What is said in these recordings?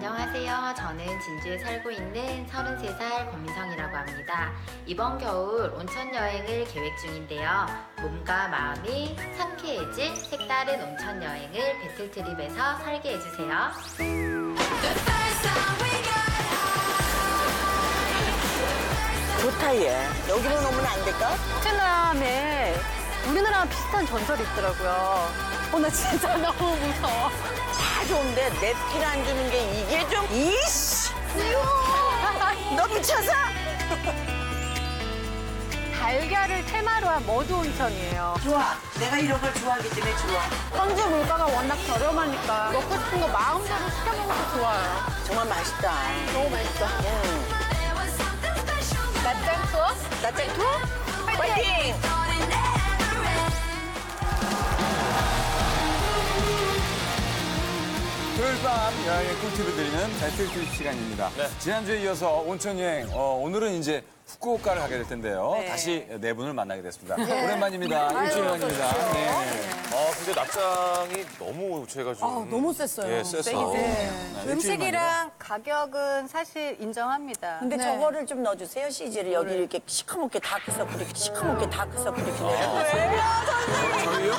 안녕하세요. 저는 진주에 살고 있는 33살 권민성이라고 합니다. 이번 겨울 온천 여행을 계획 중인데요. 몸과 마음이 상쾌해질 색다른 온천 여행을 배틀트립에서 설계해주세요. 좋다 얘. 여기로 놓으면 안 될까? 베트남에 우리나라랑 비슷한 전설이 있더라고요. 어, 나 진짜 너무 무서워. 다 좋은데 냅킨 안 주는 게 이게 좀 이씨. 너 미쳐서? 달걀을 테마로 한 머드 온천이에요. 좋아. 내가 이런 걸 좋아하기 때문에 좋아. 현지 물가가 워낙 저렴하니까 먹고 싶은 거 마음대로 시켜 먹어도 좋아요. 정말 맛있다. 너무 맛있어. 응. 낮장 투어? 나짱 투어? 파이팅! 토요일 밤 여행의 꿀팁을 드리는 배틀트립 시간입니다. 지난주에 이어서 온천 여행, 어, 오늘은 이제 후쿠오카를 가게 될 텐데요. 다시 네 분을 만나게 됐습니다. 오랜만입니다. 일주일만입니다. 네. 아 근데 낙장이 너무 제가지고 아, 너무 셌어요. 예, 세서 네, 음식이랑 가격은 사실 인정합니다. 근데 저거를 좀 넣어주세요, CG를. 여기 이렇게 시커멓게 다크서클, 시커멓게 다크서클 이렇게 내려가요. 저희요?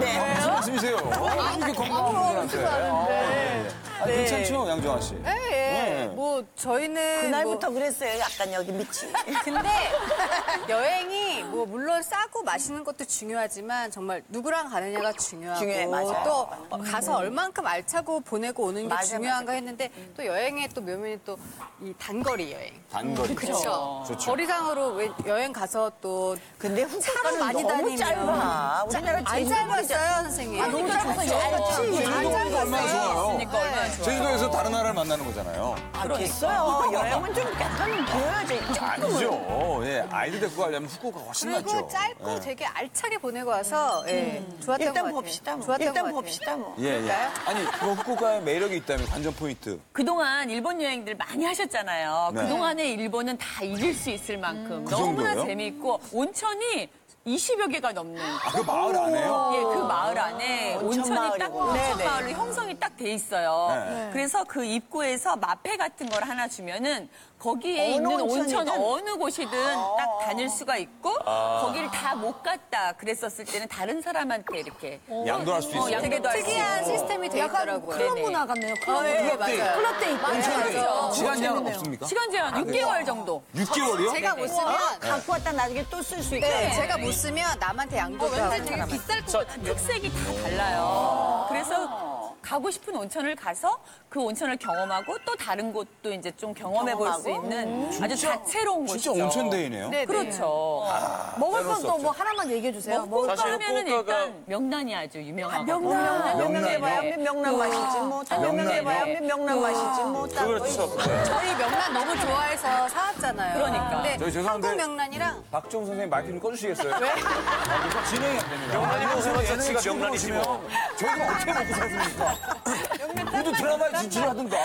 네. 무슨 말씀이세요? 이렇게 건강한 분들한테. 아, 예, 예. 아, 괜찮죠, 양정아 씨? 예, 예. 네. 뭐 저희는 그날부터 그랬어요. 약간 여기 밑이. 근데 여행이 뭐 물론 싸고 맛있는 것도 중요하지만 정말 누구랑 가느냐가 중요하고 중요해, 맞아요. 또 가서 얼만큼 알차고 보내고 오는 게 맞아요, 중요한가 했는데 또 여행의 또 묘미는 또 이 단거리 여행. 단거리. 그렇죠. 좋죠. 거리상으로 왜 여행 가서 또 근데 차로 후쿠오카는 많이 너무 다니면 짧아. 우리나라 안 제주도 짧았어요, 선생님. 너무 짧아서 짧지. 제주도가 얼마나 좋아요. 얼마나 좋아. 제주도에서 다른 나라를 만나는 거잖아요. 아, 됐어요. 여행은 좀 약간 보여야지. 아니죠. 예, 아이들 데리고 가려면 후쿠오카 훨씬 낫죠. 그리고 짧고 예. 되게 알차게 보내고 와서 예, 좋았던 것 일단 같아요. 봅시다. 뭐. 좋았던 것 일단 같아요. 봅시다 뭐. 예, 예. 아니, 뭐 후쿠오카에 매력이 있다면 관전 포인트. 그동안 일본 여행들 많이 하셨잖아요. 네. 그동안의 일본은 다 이길 수 있을 만큼 그 너무나 정도예요? 재미있고 온천이 20여 개가 넘는 아, 그 마을 안에요? 예, 그 마을 안에 온천 온천이 딱 마을이구나. 온천 네네. 마을로 형성이 딱 돼 있어요. 네. 그래서 그 입구에서 마패 같은 걸 하나 주면은 거기에 어느 있는 온천 온천이든? 어느 곳이든 딱 다닐 수가 있고 아. 거기를 다 못 갔다 그랬었을 때는 다른 사람한테 이렇게 양도할 수 어, 있어요. 양도도 할수 특이한. 시스템이 돼 있더라고요. 클럽 문화 같네요. 어, 예, 맞아요. 클럽 때 있고. 온천에 시간 제한 없습니까? 시간 제한 6개월 정도. 6개월이요? 제가 못 쓰면 갖고 왔다 나중에 또 쓸 수 있게. 네, 제가 못 쓰면 남한테 양도도 하고. 되게 비쌀 것 같은 특색이 다 달라요. 그래서 가고 싶은 온천을 가서 그 온천을 경험하고 또 다른 곳도 이제 좀 경험해 볼수 있는 아주 다채로운 곳이죠. 진짜 온천데이네요. 네, 네. 그렇죠. 먹을 것도 뭐 하나만 얘기해 주세요. 먹고 사실 하면은 후쿠오카가- 일단 명란이 아주 유명하고 명란 명란. 해봐야 명란 맛이지 뭐. 명란 해봐야 명란 맛이지 뭐. 딱 그렇죠. 저희 명란 너무 좋아해서 사왔잖아요. 그러니까. 근데 저희 죄송한데- 한국 명란이랑 박종 선생님 마이크 좀 꺼주시겠어요? 왜? 아, 진행이 안 됩니다. 명란이 무슨 예능에 자체가 뭐. 저희가 어떻게 먹고 살습니까? 모두 드라마에 진출하든가.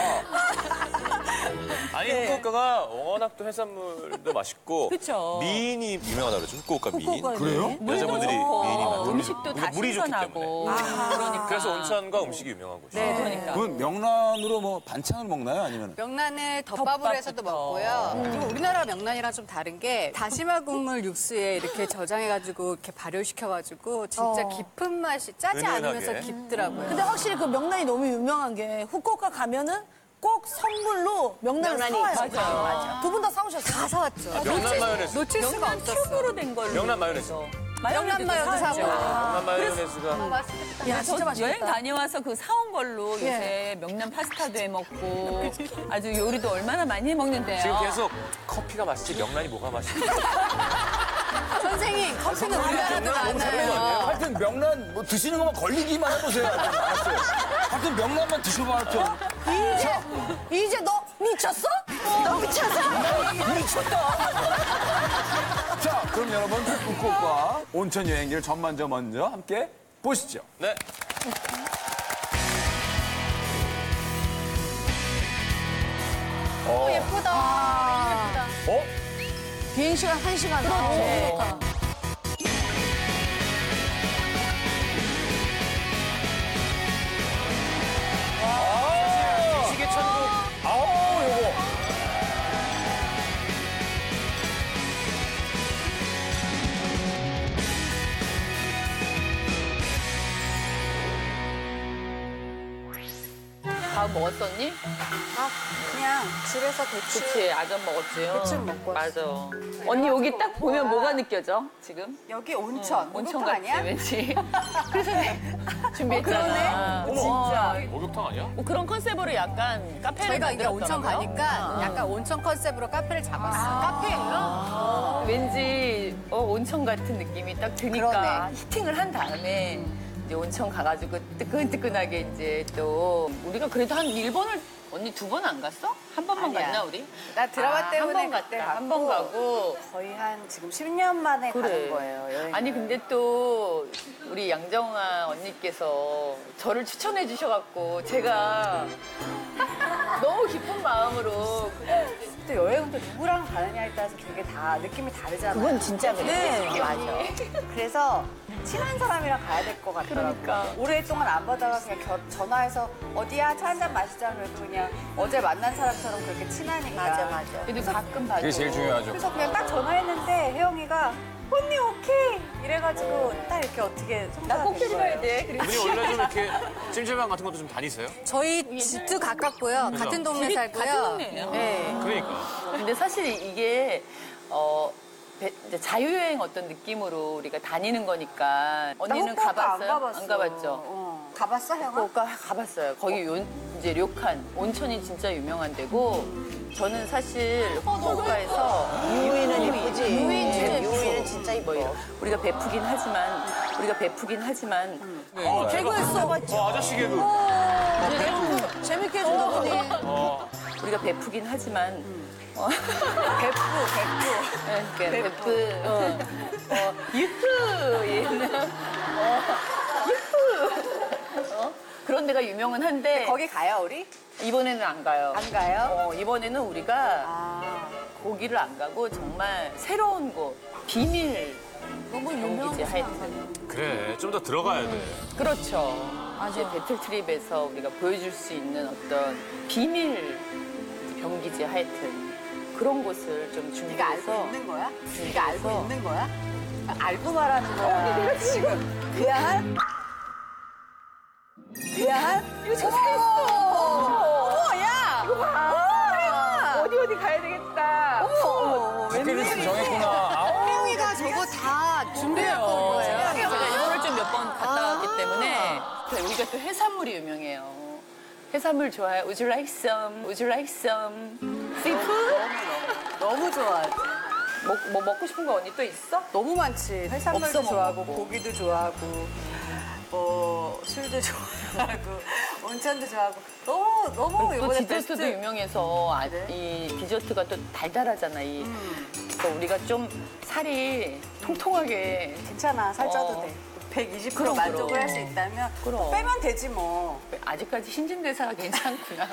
아니 후쿠오카가 워낙 또 해산물도 맛있고 그쵸. 미인이 유명하다 그러죠 후쿠오카 미인. 그래요? 여자분들이 미인이 많다. 음식도 다 물이 좋기 때문에. 신선하고 그러니까 그래서 온천과 음식이 유명한 곳이죠. 네, 그러니까. 그건 명란으로 뭐 반찬을 먹나요? 아니면? 명란을 덮밥으로 해서도. 먹고요. 그리고 우리나라 명란이랑 좀 다른 게 다시마 국물 육수에 이렇게 저장해가지고 이렇게 발효시켜가지고 진짜 깊은 맛이 짜지 은은하게. 않으면서 깊더라고요. 근데 확실히 그 명란이 너무 유명한 게 후쿠오카 가면은 꼭 선물로 명란을 사와요. 있어요. 맞아. 두분 다 사오셨어요? 다 사왔죠. 명란 마요네즈. 놓칠 수가 없었어. 튜브로 된 걸로. 명란 마요네즈. 명란 마요도 사고. 명란 마요네즈가 야, 진짜 저 맛있겠다. 여행 다녀와서 그 사온 걸로 요새 명란 파스타도 해 먹고 아주 요리도 얼마나 많이 해 먹는데요. 지금 계속 커피가 맛있지 명란이 뭐가 맛있지? 선생님, 커피는 우리나라도 많아요. 하여튼 명란 뭐 드시는 것만 걸리기만 해보세요. 알았어요. 하여튼 명란만 드셔봐. 하여튼. 이제, 이제 너 미쳤어? 너 미쳤어? 자, 그럼 여러분 후쿠오카 온천 여행기를 전반전 먼저 함께 보시죠. 네. 예쁘다. 어? 비행 시간 한시간 그렇지. 먹었었니? 아, 그냥 집에서 대충. 그치, 아점 먹었지. 요 대충 먹고 맞아. 언니 여기 딱 보면 뭐가 느껴져, 지금? 여기 온천. 온천 목욕탕 같지, 아니야? 왠지. 그래서 준비했잖아. 그러네. 진짜. 목욕탕 아니야? 뭐 그런 컨셉으로 약간 카페를 저희가 이제 온천 만들었더라고요. 가니까 약간 온천 컨셉으로 카페를 잡았어요. 카페예요? 왠지 어, 온천 같은 느낌이 딱 드니까 그러네. 히팅을 한 다음에 이제 온천 가가지고 뜨끈뜨끈하게 이제 또 우리가 그래도 한 일본을 언니 두 번 안 갔어? 한 번만 아니야. 갔나 우리? 나 드라마 때문에 한번 그때 갔다. 한 번 가고 거의 한 지금 10년 만에 가는 거예요. 여행. 아니 근데 또 우리 양정아 언니께서 저를 추천해 주셔갖고 제가 너무 기쁜 마음으로 또 여행은 또 누구랑 가느냐에 따라서 되게 다 느낌이 다르잖아요. 그건 진짜 그래. 네, 맞아. 그래서 친한 사람이랑 가야 될 것 같더라고요. 그러니까. 오랫동안 안 보다가 그냥 겨- 전화해서 어디야 차 한 잔 마시자 그래도 그냥 어제 만난 사람처럼 그렇게 친하니까. 맞아, 맞아. 그래도 가끔 봐도 그게 제일 중요하죠. 그래서 그냥 딱 전화했는데 혜영이가 언니 오케이 이래가지고 딱 이렇게 어떻게 나 성사가 꼭된 데려가야 거예요. 돼. 그래서 우리 원래 좀 이렇게 찜질방 같은 것도 좀 다니세요? 저희 집도 가깝고요. 같은 동네 살고요. 같은 동네예요. 네. 그러니까. 근데 사실 이게 어 배- 이제 자유여행 어떤 느낌으로 우리가 다니는 거니까 언니는 후쿠오카 가봤어요? 안 가봤어. 가봤죠. 어. 가봤어 형아? 후쿠오카 가봤어요. 거기 요- 이제 료칸 온천이 진짜 유명한 데고 저는 사실 후쿠오카에서 유인은 이쁘지. 유인 진짜 유인은 진짜 이뻐. 뭐 우리가 베프긴 하지만 우리가 베프긴 하지만. 어, 개그했어. 어, 아저씨 개그. 재밌게 해준다 보니. 우리가 베프긴 하지만. 어, 베프, 베프. 네, 베프. 어, 어, 유후 얘는 어, 유후 어? 그런 데가 유명은 한데 거기 가요 우리? 이번에는 안 가요. 안 가요? 어, 이번에는 우리가 아. 거기를 안 가고 정말 새로운 곳 비밀 너무 경기지 하여튼 그래, 좀 더 들어가야 돼. 그렇죠. 이제 배틀 트립에서 우리가 보여줄 수 있는 어떤 비밀 경기지 하여튼 그런 곳을 좀 네가 알고 준비해서 있는 거야? 네가 알고 있는 거야? 알고 말하는 거야 지금. 그냥 그냥 이거 저 샀어. 어머, 야! 이거 봐. 어디 어디 가야 되겠다. 어머, 정했구나. 혜영이가 저거 다 준비해갖고 온 거예요. 제가 일본을 좀 몇 번 갔다 왔기 때문에 또 여기가 또 해산물이 유명해요. 해산물 좋아해? Would you like some? Would you like some? seafood? 너무 좋아하지. 뭐, 뭐 먹고 싶은 거 언니 또 있어? 너무 많지. 해산물도 좋아하고 먹고. 고기도 좋아하고 뭐 술도 좋아하고 온천도 좋아하고 너무 너무 또 이번에 디저트도 베스트 유명해서 아, 그래? 이 디저트가 또 달달하잖아. 이. 음. 그래서 우리가 좀 살이 통통하게 괜찮아 살 쪄도 어. 돼. 120% 그럼, 만족을 그럼. 할 수 있다면 그럼. 빼면 되지 뭐. 아직까지 신진대사가 괜찮구나.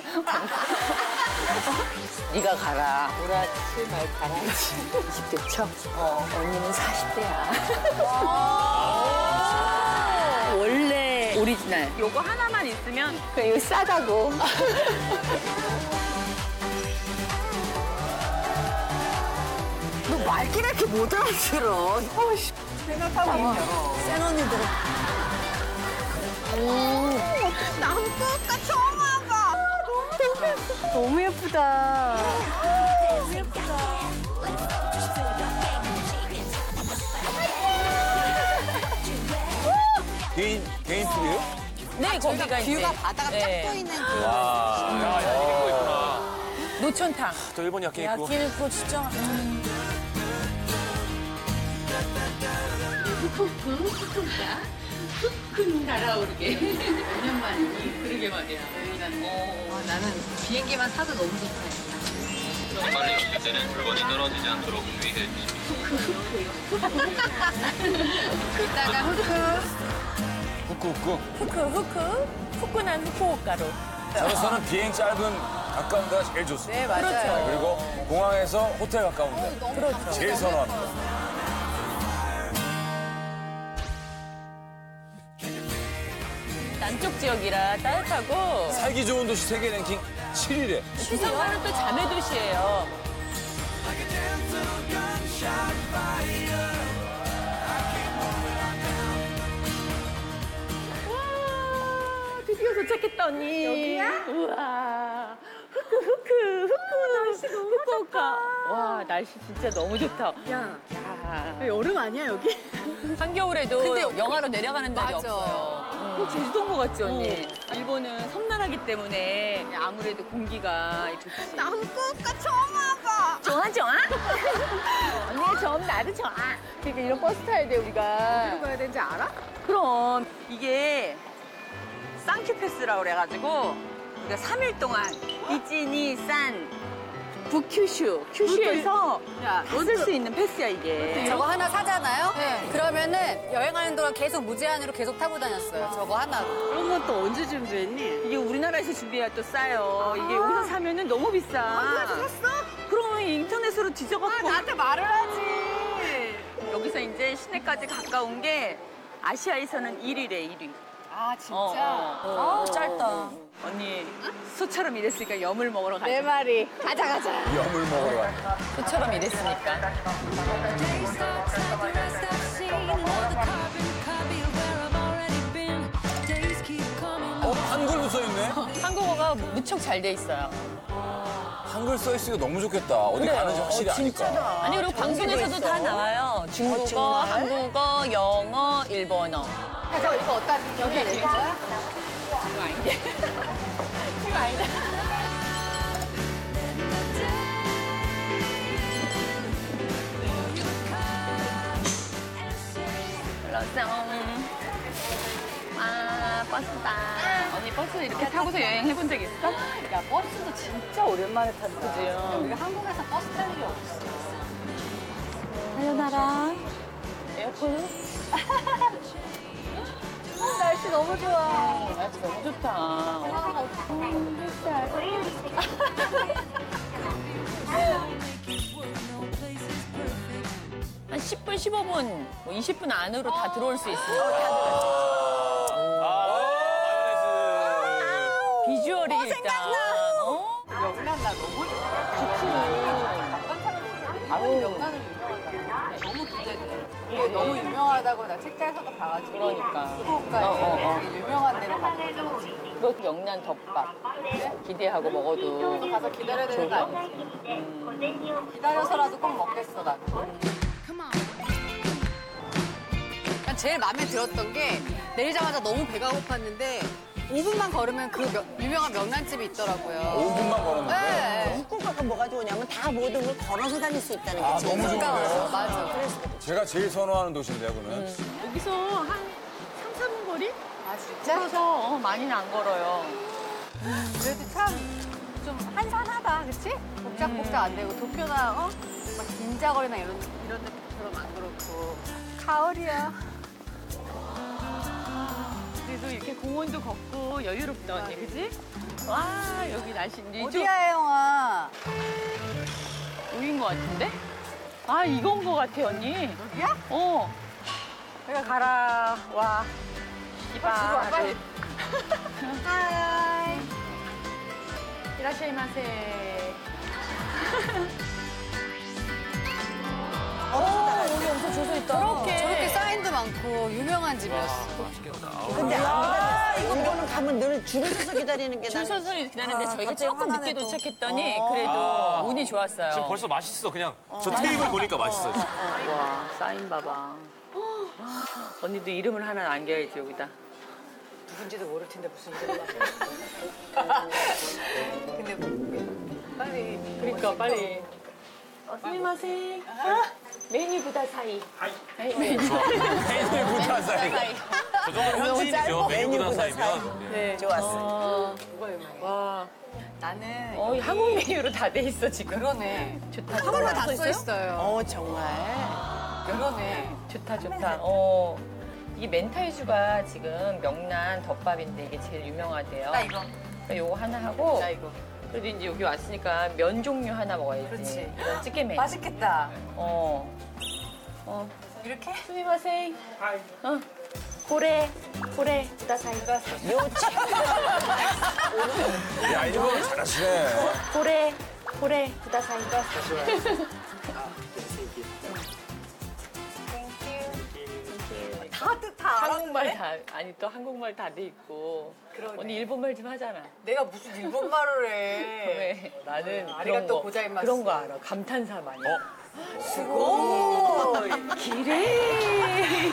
네가 가라. 오라치 말 가라치. 20대 쳐. 어, 언니는 40대야. 오리지널. 요거 하나만 있으면 그래, 이거 싸다고. 너 말귀를 이렇게 못 알아들어. 생각하고 있어. 센 언니들. 나 한국가 처음 와봐. 너무 예쁘다. 개인, 개인 투예요? 네, 거기가 이제. 뷰가 바다가 쫙 네. 보이는 그. 야, 야끼 입고 있구나. 노천탕. 또 일본 야끼 입고. 야끼는 또 진짜 큰 달아오르게. 5년 만이니? 그러게 말이야. 어. 나는 비행기만 타도 너무 좋다. 빨리 없을 때는 물건이 떨어지지 않도록 주의해 주십시오. 이따가 후크 후쿠, 후쿠. 후크. 후쿠난 후쿠오카로. 저로서는 비행 짧은 가까운 데가 제일 좋습니다. 네 맞아요. 그리고 공항에서 호텔 가까운 데. 그렇죠. 제일 선호합니다. 남쪽 지역이라 따뜻하고 살기 좋은 도시 세계 랭킹 7위래. 부산과는 또 자매 도시예요. 드디어 도착했다 언니. 여기야? 우와. 후크 후크 후크. 날씨 너무 후쿠오카. 와 날씨 진짜 너무 좋다. 야. 야. 여름 아니야, 여기? 한겨울에도 영하로 내려가는 날이 맞아. 없어요. 꼭 제주도인 것 같지 언니? 일본은 섬나라기 때문에 아무래도 공기가 좋지. 나 후쿠오카 처음 와봐. 좋아 좋아? 언니 좀 나도 좋아. 그러니까 이런 버스 타야 돼 우리가. 가야 되는지 알아? 그럼 이게 쌍큐 패스라고 그래가지고 우리가 3일 동안 이진이 산 북큐슈 큐슈에서 야, 쓸 수 있는 패스야 이게. 저거 하나 사잖아요? 네. 그러면은 여행하는 동안 계속 무제한으로 계속 타고 다녔어요. 저거 하나로. 그런 건 또 언제 준비했니? 이게 우리나라에서 준비해야 또 싸요. 이게 여기서 사면은 너무 비싸. 아, 샀어? 그럼 인터넷으로 뒤져갖고 나한테 말을 하지. 여기서 이제 시내까지 가까운 게 아시아에서는 1위래 1위. 아, 진짜? 어, 어. 아, 짧다. 언니 소처럼 일했으니까 염을 먹으러 가자. 내 말이. 가자, 가자. 염을 먹으러 가. 소처럼 일했으니까. 어, 한글도 써있네? 한국어가 무척 잘 돼 있어요. 한글 써있으니까 너무 좋겠다. 어디 가는지 확실히 아니까. 아니 그리고 방송에서도 다 나와요. 중국어, 한국어, 영어, 일본어. 그래서 이거 어디다 여기에 내는 거야? 이거 아, 버스다. 언니 버스 이렇게 타고서 여행 해본 적 있어? 야, 버스도 진짜 오랜만에 탄다. 그지? 우리가 한국에서 버스 탈 일이 없어. 하연아라. 에어컨? 날씨 너무 좋아. 날씨 너무 좋다. 한 10분, 15분, 뭐 20분 안으로 다 들어올 수 있으니까. 아, 마요네즈. 비주얼이 일단. 어? 명란 나 너무 아우, 명란을 유명하다. 너무 기대돼. 이게 너무 유명하다고 나 책자에서도 봐가지고. 그러니까. 후쿠오카에 어, 어, 어. 되게 유명한 데로 가거든. 그것도 명란 덮밥. 기대하고 먹어도. 가서 기다려야 되는 거 아니지? 기다려서라도 꼭 먹겠어, 나는. 난 제일 마음에 들었던 게 내리자마자 너무 배가 고팠는데 5분만 걸으면 그 명- 유명한 명란집이 있더라고요. 5분만 걸었는데. 네. 후쿠오카가 뭐가 좋으냐면 다 모든 걸 걸어서 다닐 수 있다는 게 아, 제일 너무 좋은 좋은데요? 맞아. 제가 제일 선호하는 도시인데요, 그러면. 여기서 한 3, 4분 거리? 아, 진짜? 그래서 어, 많이는 안 걸어요. 그래도 참 좀 한산하다, 그치? 복작복작 안 되고 도쿄나 어? 막 긴자거리나 이런 이런 데처럼 안 그렇고 가을이야. 그래도 이렇게 공원도 걷고 여유롭다, 언니, 그지? 와, 여기 날씨 이제 어디야, 영아? 여긴 것 같은데? 아, 이건 것 같아, 언니. 여기야? 어. 내가 가라, 와. 이봐. 빨리. 하이. 이라시마세. 여기 엄청 줄서 있다. 저렇게. 저렇게 사인도 많고 유명한 집이었어. 근데 아, 이거는 가면 늘 줄을 서서 기다리는 게 줄 나는 서서 기다렸는데 저희가 갑자기 조금 늦게 또. 도착했더니 어. 그래도 아. 운이 좋았어요. 지금 벌써 맛있어, 그냥. 저 테이블 보니까 맛있어. 지금. 와, 사인 봐봐. 언니도 이름을 하나 남겨야지, 여기다. 누군지도 모를 텐데 무슨 이름을 근데 빨리 그러니까 빨리. 어, 스미마세. 메뉴 구다사이. 메뉴. 메뉴 부타사이. 저 정도면 현지인이죠. 메뉴보다 메뉴보다 사이면. 네. 좋았어. 와, 나는 어, 한국 메뉴로 다 돼 있어, 지금. 그러네. 좋다. 한국말 다써 있어요. 어 정말. 그러네. 좋다, 좋다. 어. 이게 멘탈주가 지금 명란 덮밥인데 이게 제일 유명하대요. 나 이거. 그러니까 요거 하나 하고 나 이거. 그래도 이제 여기 왔으니까 면 종류 하나 먹어야지. 그렇지. 이건 찌개면. 맛있겠다. 어. 어. 이렇게? 스미마세. 어. 고래. 고래. 구다사이. 요치. 야, 일본어 잘하시네. 고래. 고래. 구다사이. 다들 다 알아. 한국말 다 아니 또 한국말 다 돼 있고 언니 일본말 좀 하잖아. 내가 무슨 일본 말을 해. 왜? 나는 아, 그런 아리가또 거 고자이마스. 그런 거 알아. 감탄사 많이. 어? 오. 기래.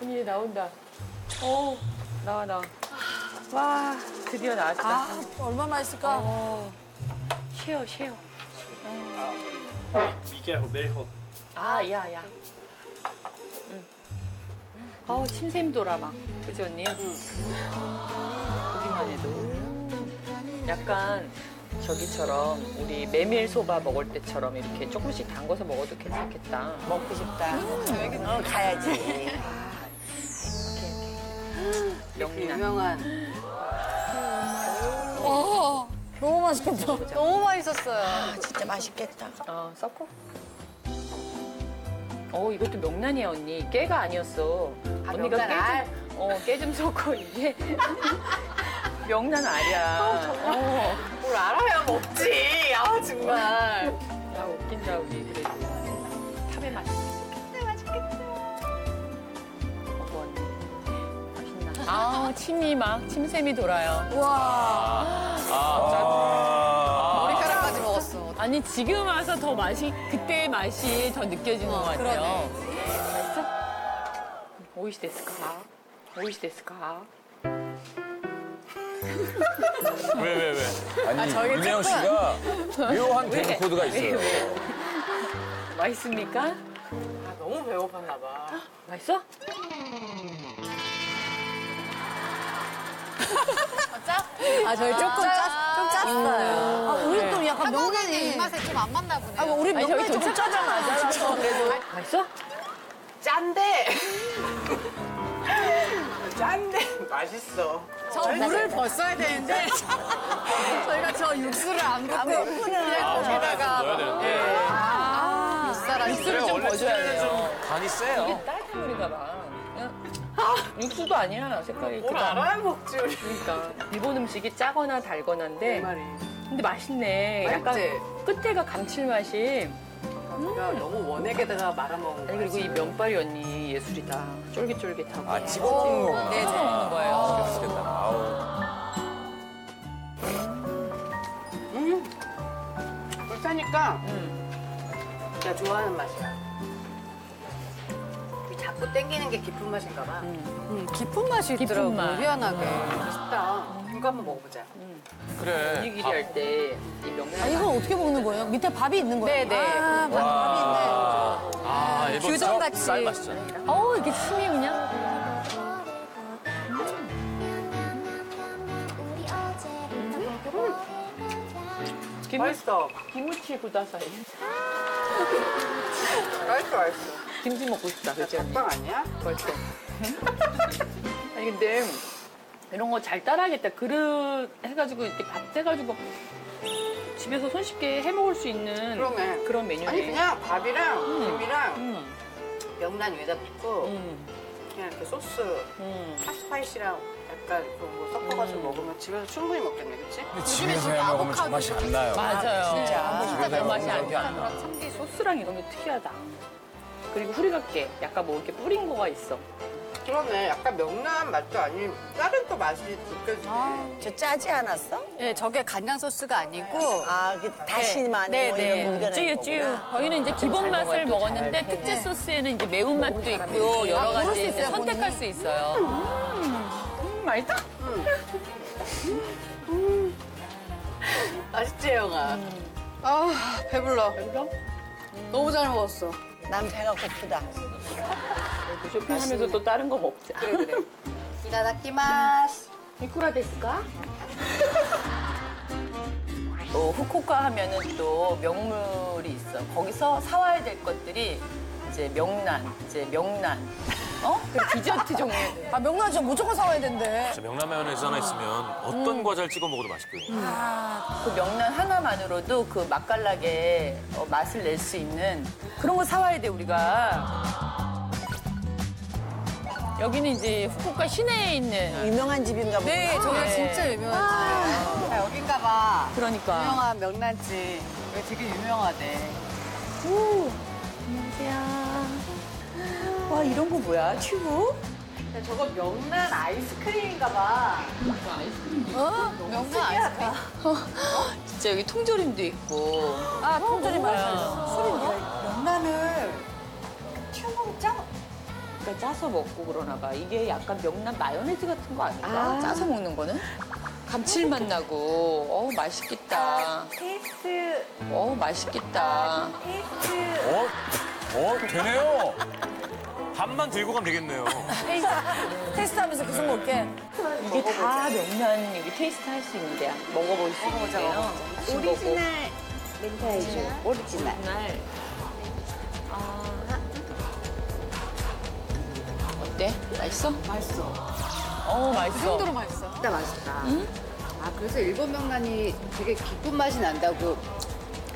언니 나온다. 오 나와 나와. 와 드디어 나왔다. 아, 얼마나 맛있을까? 어, 쉬어 쉬어. Careful, very hot. 아, 야, 야. 응. 어우, 침샘 돌아, 막. 그지, 언니? 보기만 해도. 약간 저기처럼 우리 메밀 소바 먹을 때처럼 이렇게 조금씩 담궈서 먹어도 괜찮겠다. 먹고 싶다. 어, 가야지. 명리나. 유명한. 너무 맛있겠다. 너무 맛있었어요. 진짜 맛있겠다. 어, 섞어. 어, 이것도 명란이야, 언니. 깨가 아니었어. 아, 언니가 명란 깨 알? 좀, 어, 깨좀 섞어, 이게. 명란 알이야. 어, 뭘 알아야 먹지. 아, 정말. 야, 웃긴다, 우리 그래도. 탑에 맛있겠다. 맛있겠다. 어구, 언니. 맛있나? 아, 침이 막, 침샘이 돌아요. 머리카락까지 먹었어. 아니, 지금 와서 더 맛이, 그때의 맛이 더 느껴지는 것 같아요. 맛있어? 오이시 데스까? 오이시 데스까? 왜, 왜, 왜? 아니, 저희 윤영 씨가 묘한 개그 코드가 있어요. 맛있습니까? 아, 너무 배고팠나 봐. 맛있어? 아, 저희 조금 짰, 좀 짰어요. 아, 우리 또 약간 명란이. 입맛에 좀 안 맞나 보네. 아, 우리 아니, 명란이 좀 도착하자마자 그래도 맛있어? 짠데. 짠데. 맛있어. 저 물을 벗어야 되는데 저희가 저 육수를 안 붓고 그냥 거기다가. 쌀 육수를 좀 버줘야 돼요. 간이 세요. 따뜻한 물인가 봐. 육수도 아니야, 색깔이. 뭘 알아야 먹지 우리. 그러니까. 일본 음식이 짜거나 달거나인데, 말이. 근데 맛있네. 약간 맛있지? 끝에가 감칠맛이. 우리가 너무 원액에다가 말아먹은 아니, 그리고 이 면발이 언니 예술이다. 쫄깃쫄깃하고. 아, 집어먹는 거구나. 네, 먹는 거예요. 맛있겠다. 아우. 불타니까 음. 내가 좋아하는 맛이야. 이 자꾸 땡기는 게 깊은 맛인가 봐. 음, 깊은 맛이 있더라고, 깊은 맛. 희한하게. 맛있다. 이거 한번 먹어보자. 그래. 분위기리 할때 이 명란. 아, 이건 어떻게 먹는 거예요? 밑에 밥이 있는 거예요? 네, 네. 아, 밥, 밥이 아, 일본 규정같이. 쌀 맛있잖아. 어우, 이렇게 침이 그냥. 김치, 맛있어. 김치 구다사이. 맛있어, 맛있어. 김치 먹고 싶다, 그치? 언니? 빵 아니야? 벌써. 아니, 근데 이런 거 잘 따라하겠다. 그릇 해가지고 이렇게 밥 해가지고 집에서 손쉽게 해 먹을 수 있는 그러네. 그런 메뉴네. 아니 그냥 밥이랑 김이랑 음, 명란 위에다 붓고 음, 그냥 이렇게 소스 음. 핫스파이시랑 약간 그런 거 섞어가지고 먹으면 집에서 충분히 먹겠네, 그치? 근데 집에서 해 먹으면 저 맛이 안 나요. 맞아요. 집에서 진짜 해 맛이 나. 참기 소스랑 이런 게 특이하다. 그리고 후리갓게 약간 뭐 이렇게 뿌린 거가 있어. 그러네. 약간 명란 맛도 아닌 다른 또 맛이 느껴지네. 저 짜지 않았어? 네, 저게 간장 소스가 아니고 아, 그 다시마 네, 뭐 네. 이런 거. 거구나. 저희는 이제 기본 맛을 먹었는데 특제 소스에는 이제 매운 맛도 있고 여러 고를 수 가지 이제 있어요, 선택할 수 있어요. 음, 맛있다. 맛있지, 영아? 아, 배불러. 그래서 너무 잘 먹었어. 난 배가 고프다. 쇼핑하면서 또 다른 거 먹자. 그래, 그래. 이다다키마스. 이쿠라 데스까? 또 후쿠오카 하면은 또 명물이 있어. 거기서 사와야 될 것들이 이제 명란, 이제 명란, 어? 그 디저트 종류들. 아, 명란 진짜 무조건 사와야 된대. 진짜 명란 마요네즈 하나 있으면 어떤 과자를 찍어 먹어도 맛있거든요. 그 명란 하나만으로도 그 맛깔나게 어, 맛을 낼 수 있는 그런 거 사와야 돼 우리가. 여기는 이제 후쿠오카 시내에 있는. 유명한 집인가 보다. 네, 저게 네. 진짜 유명하지. 자, 여긴가 봐. 그러니까. 유명한 명란집. 여기 되게 유명하대. 와, 이런 거 뭐야? 튜브? 저거 명란 아이스크림인가 봐. 명란 아이스크림? 진짜 여기 통조림도 있고. 아, 통조림 맛있어. 명란을 튜브로 짜? 그러니까 짜서 먹고 그러나 봐. 이게 약간 명란 마요네즈 같은 거 아닌가? 짜서 먹는 거는? 감칠맛 나고. 어, 맛있겠다. 테이스트, 어, 맛있겠다. taste. 어? 어? 되네요. 밥만 들고 가면 되겠네요. 테스트하면서 계속 먹게. 이게 다 명란 여기 taste 할 수 있는 데야. 먹어볼 수 있는 데요. 오리지널 멘탈이죠. 오리지널. 오리지널. 아. 어때? 맛있어? 맛있어. 어, 맛있어. 그 정도로 맛있어. 진짜 맛있다. 아, 그래서 일본 명란이 되게 깊은 맛이 난다고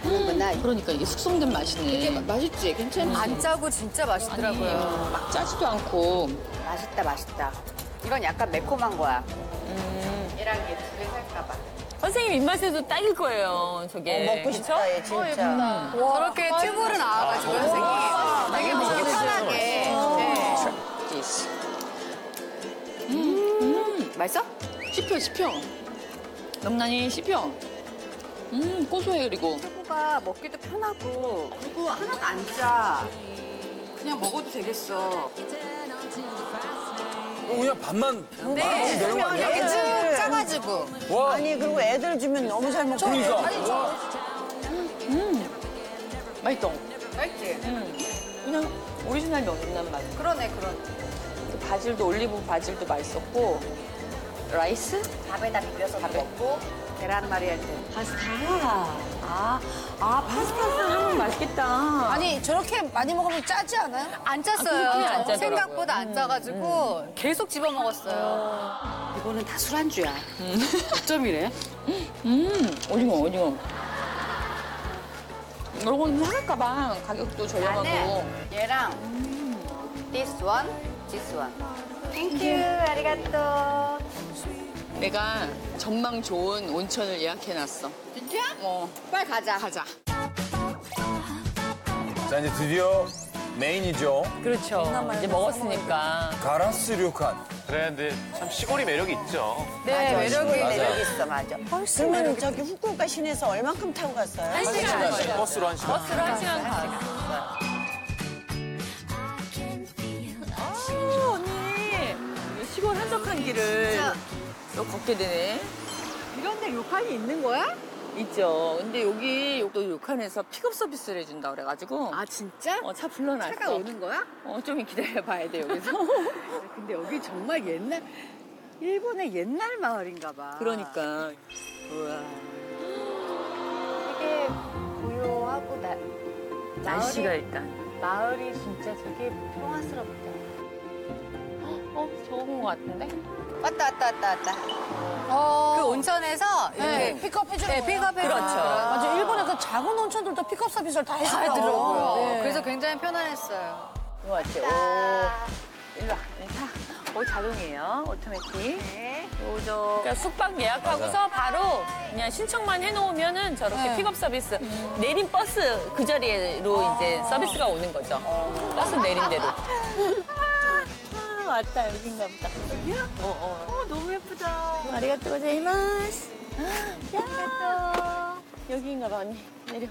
하는구나. 그러니까 이게 숙성된 맛이네. 맛있지? 괜찮지? 안 짜고 진짜 맛있더라고요. 막 짜지도 않고. 맛있다, 맛있다. 이건 약간 매콤한 거야. 얘랑 얘 두 개 살까봐. 선생님 입맛에도 딱일 거예요, 저게. 먹고 싶다, 얘 진짜. 저렇게 튜브로 나와가지고 선생님 되게 편하게. 맛있어? 씹혀, 씹혀. 명란이 씹혀. 음, 고소해, 그리고. 튜브가 먹기도 편하고 그리고 하나도 안 짜. 그냥 먹어도 되겠어. 어, 그냥 밥만 네. 되는 거 아니야? 이렇게 쭉 짜가지고. 와, 아니, 그리고 애들 주면 너무 잘 먹고. 그러니까. 맛있어. 맛있지? 그냥 오리지널 명란 맛. 그러네, 그러네. 그 바질도 올리브 바질도 맛있었고. Rice? 밥에다 비벼서 먹고 계란말이 할 때. 파스타. 아, 아, 파스타는 하면 맛있겠다. 아니 저렇게 많이 먹으면 짜지 않아요? 안 그렇게 짰어요. 안 짜더라고요. 생각보다 안 짜가지고 계속 집어 먹었어요. 이거는 다 술안주야. 어점이래? 음, 오징어, 오징어. 이런 건 사갈까봐 가격도 저렴하고. 얘랑 this one, this one. thank you, ありがとう. 내가 전망 좋은 온천을 예약해놨어. 진짜? 어, 빨리 가자. 가자. 자, 이제 드디어 메인이죠. 그렇죠. 이제 먹었으니까. 가라츠 료칸. 그래, 근데 참 시골이 매력이 있죠. 네, 매력이 맞아. 매력 있어, 맞아. 그러면 저기 후쿠오카 시내에서 얼만큼 타고 갔어요? 한 시간. 버스로 한 시간. 버스로 한 시간 가. 한적한 길을 또 걷게 되네. 이런데 욕한이 있는 거야? 있죠. 근데 여기 또 욕한에서 픽업 서비스를 해준다 그래가지고. 아, 진짜? 어, 차 불러놨어. 차가 오는 거야? 어, 좀 기다려봐야 돼, 여기서. 근데 여기 정말 옛날, 일본의 옛날 마을인가 봐. 그러니까. 우와. 되게 고요하고 나, 날씨가 일단. 마을이 진짜 되게 평화스럽다. 어, 좋은 것 같은데? 왔다, 왔다, 왔다, 왔다. 그 온천에서 이렇게 픽업 해주는 네, 픽업해 그렇죠. 맞아 일본에 그 작은 온천들도 픽업 서비스를 다다 해주더라고요. 해더라고요. 네. 그래서 굉장히 편안했어요. 이거 같지? 오. 일로 와. 타. 오, 자동이에요. 오토매틱. 네. 요저. 그러니까 숙박 예약하고서 바로 그냥 신청만 해놓으면은 저렇게 픽업 서비스. 내린 버스 그 자리로 이제 서비스가 오는 거죠. 버스 내린 대로. 아, 왔다. 여긴가 보다. 여기야? 어, 어. 어, 너무 예쁘다. 아리가또 고자이마스. 야, 여기인가 봐, 언니. 내려.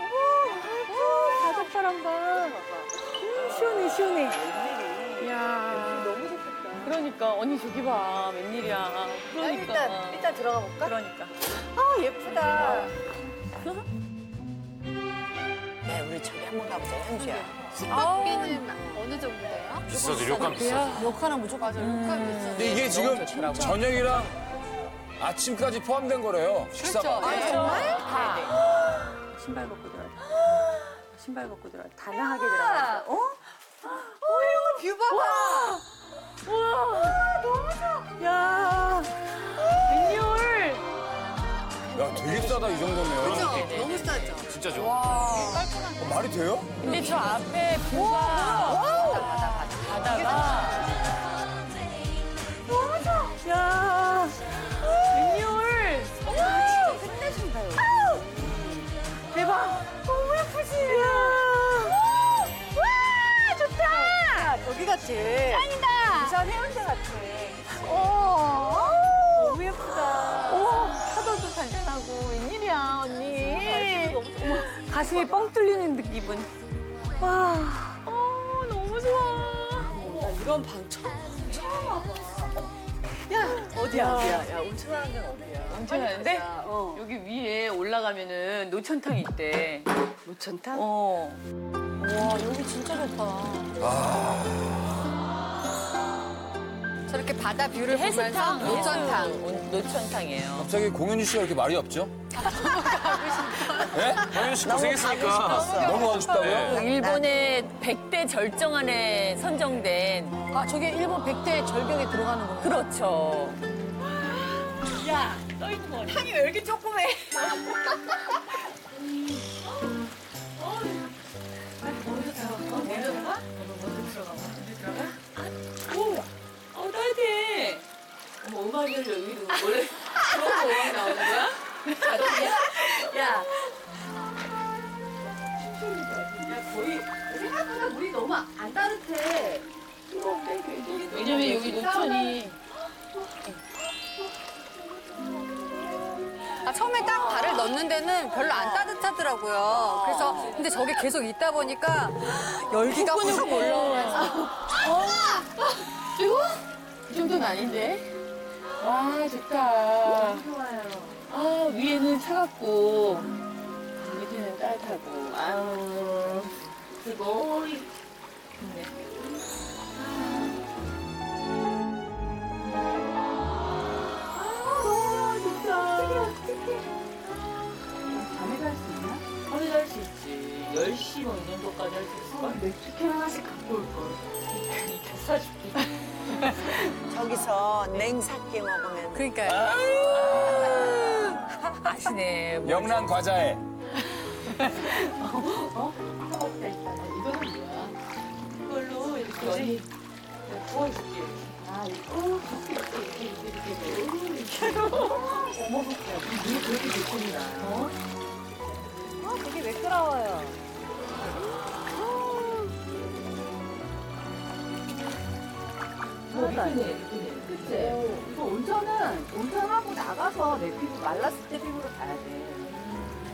오, 바닷바람 봐. 음, 시원해, 시원해. 이야. 너무 좋겠다. 그러니까, 언니 저기 봐. 웬일이야. 그러니까. 일단, 일단 들어가 볼까? 그러니까. 아, 예쁘다. 네, 우리 저기 한번 가보자, 현주야. 숙박비는 어느 정도 돼요? 비싸죠, 료칸 비싸죠. 료칸은 무조건 맞아, 료칸 비싸. 근데 이게 지금 저녁이랑 아침까지 포함된 거래요. 식사가. 그렇죠. 아, 정말? 신발 벗고 들어가. 신발 벗고 들어가. 단아하게 들어가. 어? 어, 뷰 봐봐. 우와. 너무 좋아. 야. 웬열. 야, 되게 싸다, 이 정도면. 너무 싸죠? 진짜 좋아. 깔끔한. 어, 말이 돼요? 근데 저 앞에 뷰가 바다, 바다, 바다가. 야, 웬열. 와, 끝내준다요. 대박. 너무 예쁘지? 와, 와, 좋다. 여기 같이. 짱이다. 부산 해운대 같아. 오, 어. 너무 예쁘다. 가슴이 뻥 뚫리는 느- 기분. 와, 어, 너무 좋아. 이런 방 처음. 어디야? 어디야? 야, 온천하는 데는 어디야? 온천하는데? 여기 위에 올라가면은 노천탕 있대. 노천탕? 어. 와, 여기 진짜 좋다. 저렇게 바다 뷰를 보면서 해수탕, 노천탕. 노천탕이에요. 갑자기 공현주 씨가 이렇게 말이 없죠? 네? 혜영 씨 고생했으니까. 너무 가고 싶다고요? 일본의 100대 절경 안에 선정된 아, 저게 일본 백대 절경에 들어가는 거예요? 그렇죠. 야, 떠 있는 거 향이 왜 이렇게 조그매? 근데 저게 계속 있다 보니까 열기가 확 올라오면서 이 정도는 아닌데. 와, 좋다. 아, 위에는 차갑고, 밑에는 따뜻하고, 아우, 그리고, 갈수 있지. 10시 뭐 이 정도까지 할 수 있을걸? 맥주 캔 하나씩 갖고 올걸. 이따 사줄게. 저기서 냉사께 먹으면. 그러니까요. 아시네. 뭐. 명란 과자에. 이걸로 이렇게 언니 구워줄게. 아, 이거 이렇게 이렇게 이렇게 이렇게 이렇게 어머, 이게 그렇게 좋구나. 어? 되게 매끄러워요. 이쁘네. 그치? 이거 온천은 온천하고 나가서 내 피부 말랐을 때 피부로 가야 돼.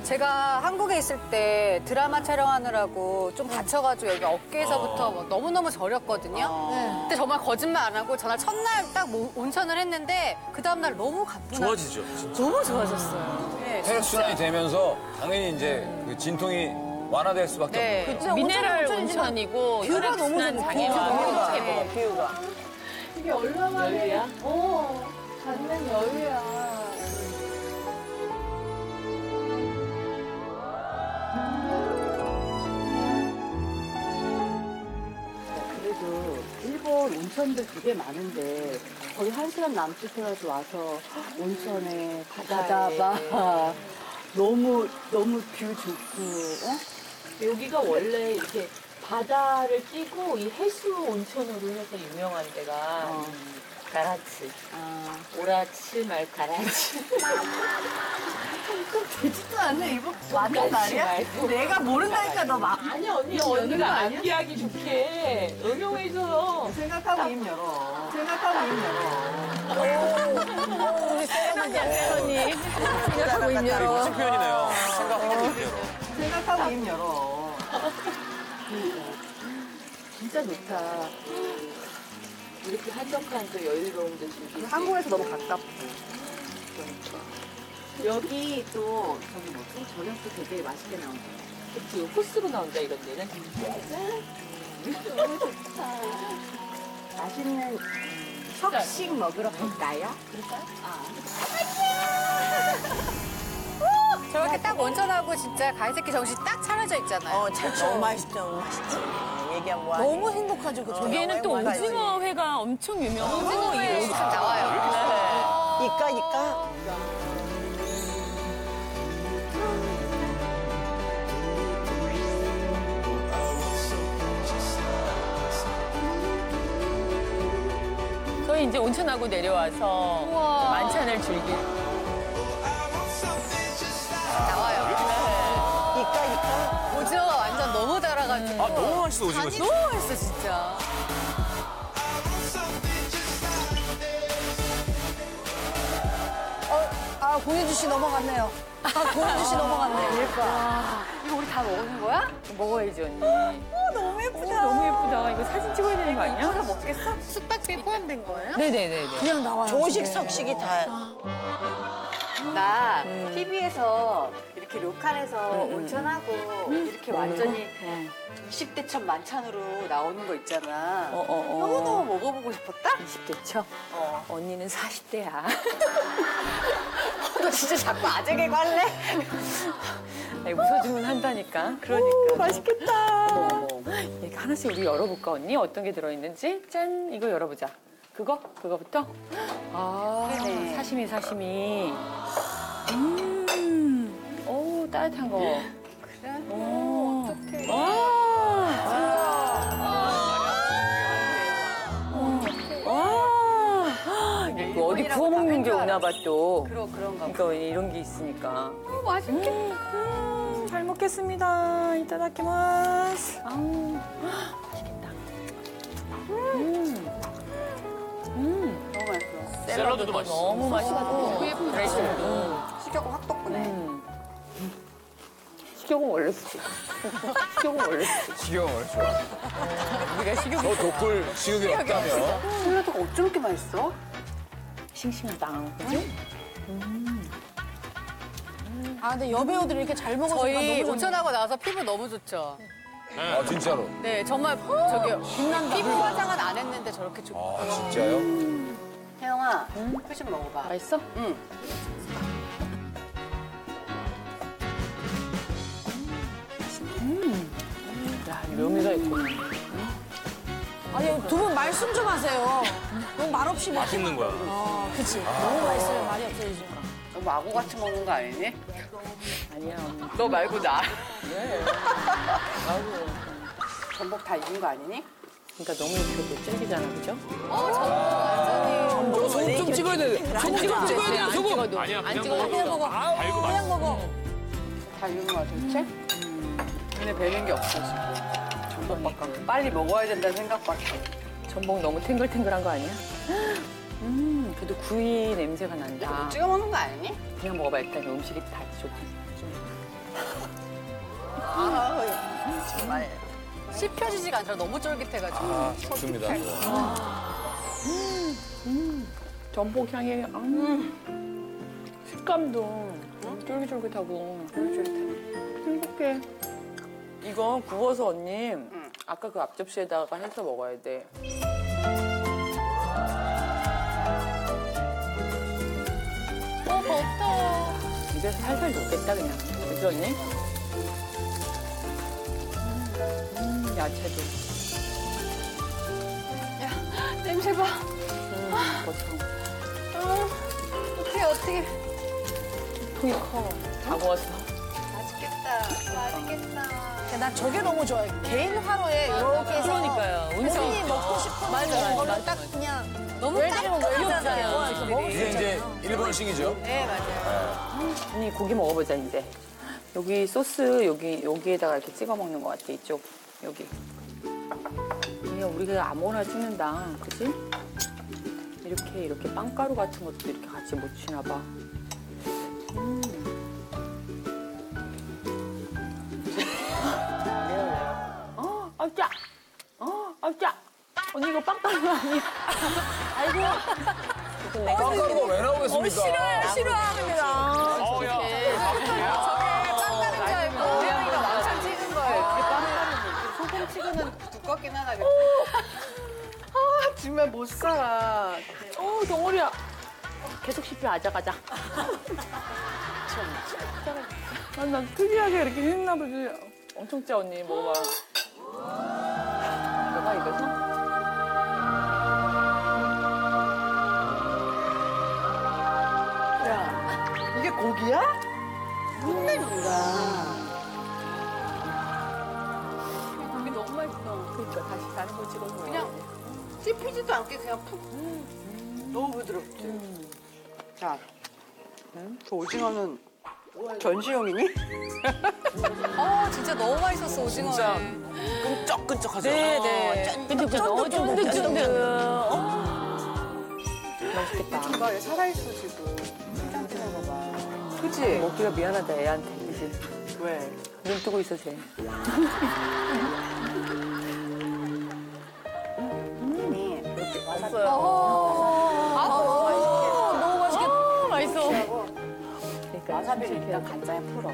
제가 한국에 있을 때 드라마 촬영하느라고 좀 다쳐가지고 여기 어깨에서부터 뭐 너무너무 저렸거든요. 근데 정말 거짓말 안 하고 전날 첫날 딱 모- 온천을 했는데 그 다음날 너무 가뿐하고 좋아지죠. 너무 좋아졌어요. 네, 혈액순환이 되면서 당연히 이제 그 진통이 완화될 수밖에 네. 없는 거예요. 미네랄 온천이고 뷰가 너무 혈액순환 좋고 뷰가. 네, 뷰가. 이게 얼마만에 어 갖는 여유야. 그래도 일본 온천들 되게 많은데 거의 한 시간 남짓 해가지고 와서 온천에 바다에 봐 너무 너무 뷰 좋고 어? 여기가 원래 이렇게 바다를 끼고 이 해수 온천으로 해서 유명한 데가 어. 가라츠. 아, 오라츠 말 가라츠. 되지도 않네 이거 맞는 말이야? 내가 모른다니까 너 막. 아니 언니 언니가 안 피하기 좋게 응용해줘요. 생각하고 입 열어. 생각하고 입 열어. 언니. 생각하고 입 열어. 표현이네요. 생각하고 입 열어. 진짜 좋다. 이렇게 한적한 또 여유로운 데 즐기지. 한국에서 너무 가깝고. 여기 또 저기 뭐지? 저녁도 되게 맛있게 나온다. 그치, 코스로 나온다 이런 데는. 맛있는 석식 먹으러 갈까요? 저렇게 딱 온천하고 진짜 가이세키 정신 딱 차려져 있잖아요. 어, 참 너무 맛있죠, 너무 맛있지. 얘기하면 뭐하니? 너무 행복하죠, 그 여기에는 또 오징어 회가 엄청 유명하고. 오징어 회 예. 나와요. 이까, 이까. 저희 이제 온천하고 내려와서 만찬을 즐길. 나와요. 이까, 이까. 오징어가 완전 너무 달아가지고. 아, 너무 맛있어, 오징어 진짜. 너무 맛있어, 진짜. 아, 공현주 씨 넘어갔네요. 아, 공현주 씨 넘어갔네. 이거 우리 다 먹는 거야? 먹어야지 언니. 어, 너무 예쁘다. 너무 예쁘다. 이거 사진 찍어야 되는 거 아니야? 먹겠어? 숙박비 포함된 거예요? 네네네. 그냥 나와요. 조식 석식이 다. 나 TV에서 이렇게 료칸에서 온천하고 이렇게 완전히 20대천 만찬으로 나오는 거 있잖아. 어, 어, 어. 너무너무 먹어보고 싶었다? 20대 쳐? 언니는 40대야. 너 진짜 자꾸 아재 개그 할래? 아니, 웃어주면 한다니까. 그러니까. 맛있겠다. 이렇게 하나씩 우리 열어볼까, 언니? 어떤 게 들어있는지? 짠! 이거 열어보자. 그거? 그거부터? 아, 그러네. 사시미, 사시미. 음, 오, 따뜻한 거. 그래? 오, 어떡해. 와! 먹는 게 오나 봐, 또. 그럼 그런가 봐. 그러니까 이런 게 있으니까. 어, 맛있겠다. 음, 잘 먹겠습니다. 이따다키마스. 아우, 맛있겠다. 음. 음. 너무 맛있어. 샐러드도 맛있어. 너무 맛있고. 드레싱도. 식욕은 확 돋구네. 음. 식욕은 원래 쓰지. 식욕은 원래 쓰지. 식욕은 원래 좋아. 우리가 식욕이 너 독불 식욕이 없다며? 샐러드가 어쩜 이렇게 맛있어? 싱싱하다. 그지? 아, 근데 여배우들이 이렇게 잘 먹어서 저희 너무 좋네. 온천하고 나서 피부 너무 좋죠. 아, 진짜로. 네, 정말 저기 피부 화장은 안 했는데 저렇게 좋고. 아, 진짜요? 혜영아, 회좀 먹어봐. 맛있어? 응. 야, 묘미가 있구나. 아니, 두 분 말씀 좀 하세요. 너무 말없이 먹 맛있는 거야. 어, 그치. 너무 맛있어요. 말이 없어지죠. 너 마구 같이 먹는 거 아니니? 아니야. 너 말고 나. 네. 전복 다 익은 거 아니니? 그러니까 너무 이렇게 질기잖아, 그죠? 소금 좀 찍어야 돼. 소금 좀 찍어야 돼. 소금. 아니야, 그냥 그냥 먹어. 먹어. 달고 맛있어. 그냥 먹어. 다 익은 거야 도대체? 눈에 뵈는 게 없어 지금. 전복밥값 빨리 먹어야 된다는 생각밖에. 전복 너무 탱글탱글한 거 아니야? 음, 그래도 구이 냄새가 난다. 찍어 먹는 거 아니니? 그냥 먹어봐, 일단 음식이 다 좋지. 아, 정말. 씹혀지지가 않더라. 너무 쫄깃해가지고. 아, 좋습니다. 전복 향이, 음. 식감도 쫄깃쫄깃하고. 행복해. 이거 구워서 언니, 아까 그 앞접시에다가 해서 먹어야 돼. 어, 버터. 입에서 살살 녹겠다, 그냥. 그죠, 언니? 음, 야채도. 냄새 봐. 음, 버터. 어떻게 어떻게. 통이 커. 다 구웠어. 맛있겠다. 맛있겠다. 나 저게 너무 좋아해. 개인 화로에 이렇게 해서 그러니까요. 본인이 먹고 싶은 맞아, 거를 맞아, 딱 그냥 너무 왜냐면 뭐 깔끔하잖아요. 그래서 먹을 수 이게 이제 있잖아요. 일본식이죠? 네, 맞아요. 언니 고기 먹어보자 이제. 여기 소스 여기 여기에다가 이렇게 찍어 먹는 것 같아 이쪽 여기. 그냥 우리가 아무거나 찍는다, 그지? 이렇게 이렇게 빵가루 같은 것도 이렇게 같이 묻히나 봐. 음. 아 짜, 어, 아 짜. 언니 이거 빵가루 아니야? 아이고. 빵가루가 왜 나오겠습니까? 싫어합니다. 어, 야. 왕창 찍은 거예요. 소금 치고는 두껍긴 하다. 그치? 아 정말 못 살아. 어, 덩어리야. 계속 씹혀, 아자가자. 난, 난 특이하게 이렇게 했나 보지. 엄청 짜, 언니. 먹어봐. 내가 이거서? 야 이게 고기야? 끝내준다. 고기 너무 맛있어. 그러니까 다시 다른 거 찍어서. 그냥 씹히지도 않게 그냥 푹. 너무 부드럽지. 자, 저 오징어는 전시용이니? 어, 진짜 너무 맛있었어, 오징어. 진짜. 끈적끈적하죠? 네, 네. 근데 그 너무 쫀득쫀득. 어. 맛있겠다. 얘 살아있어, 지금. 짱 찍어봐봐. 그치? 먹기가 미안하다, 애한테. 그지? 왜? 눈 뜨고 있어, 쟤. 너무 와사비를 일단 간장에 풀어.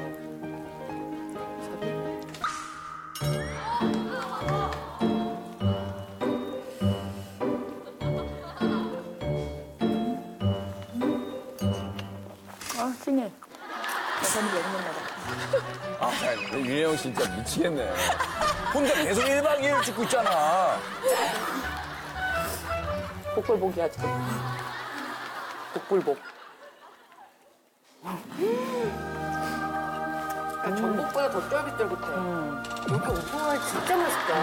아, 찡해. 아, 윤혜영 진짜 미치겠네. 혼자 계속 1박 2일 찍고 있잖아. 복불복이 하지. 복불복. 그러니까 전복보다 더 쫄깃쫄깃해. 여기 오징어가 진짜 맛있다.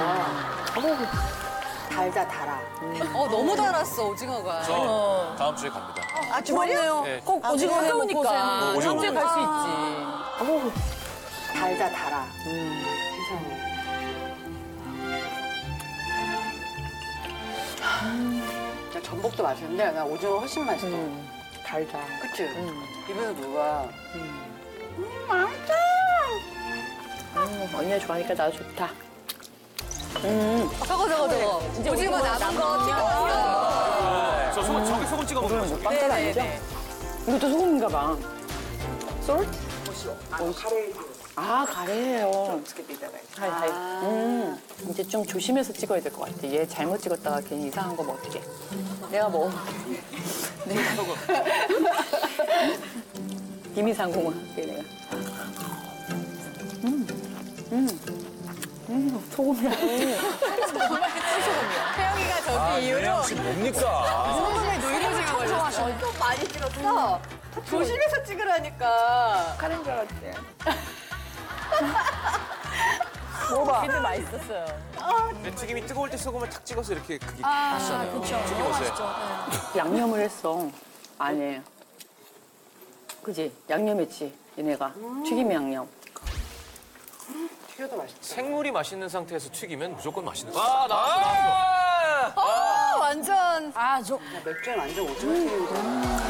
달다 달아. 어, 너무 달았어, 오징어가. 저 다음 주에 갑니다. 아, 주말이요? 네. 꼭 오징어 해 먹고 오세요. 오징어 언제 갈수 있지. 달다 달아. 세상에. 나 전복도 맛있는데 나 오징어 훨씬 맛있어. 달다. 그치? 입에서 누가 음, 언니가 좋아하니까 나도 좋다. 저거, 저거, 저거. 오징어 남은 거 찍어. 저 소금, 저기 소금 찍어 먹는 거죠? 빵들 아니죠? 이것도 소금인가 봐. salt? 아, 카레예요. はい, はい. 음, 이제 좀 조심해서 찍어야 될 것 같아. 얘 잘못 찍었다가 괜히 이상한 거 먹으면 어떡해. 내가 먹어볼게. 내가. 소금. 기미상궁을 할게, 내가. 음, 음, 음, 소금이야. 태영이가 저기 이후로 윤혜영 씨 뭡니까? 소금에 노이로제가 걸렸어. 또 많이 찍었어. 조심해서 찍으라니까. 카는 줄 알았지. 먹어봐. 근데 맛있었어요. 근데 튀김이 뜨거울 때 소금을 탁 찍어서 이렇게 크게 하시잖아요. 튀김옷에. 양념을 했어. 안에. 그지? 양념했지, 얘네가. 튀김 양념. 생물이 맛있는 상태에서 튀기면 무조건 맛있는 거. 아, 나왔어, 나왔어. 아, 완전. 아, 저. 나 맥주에 완전 오징어 튀김이잖아.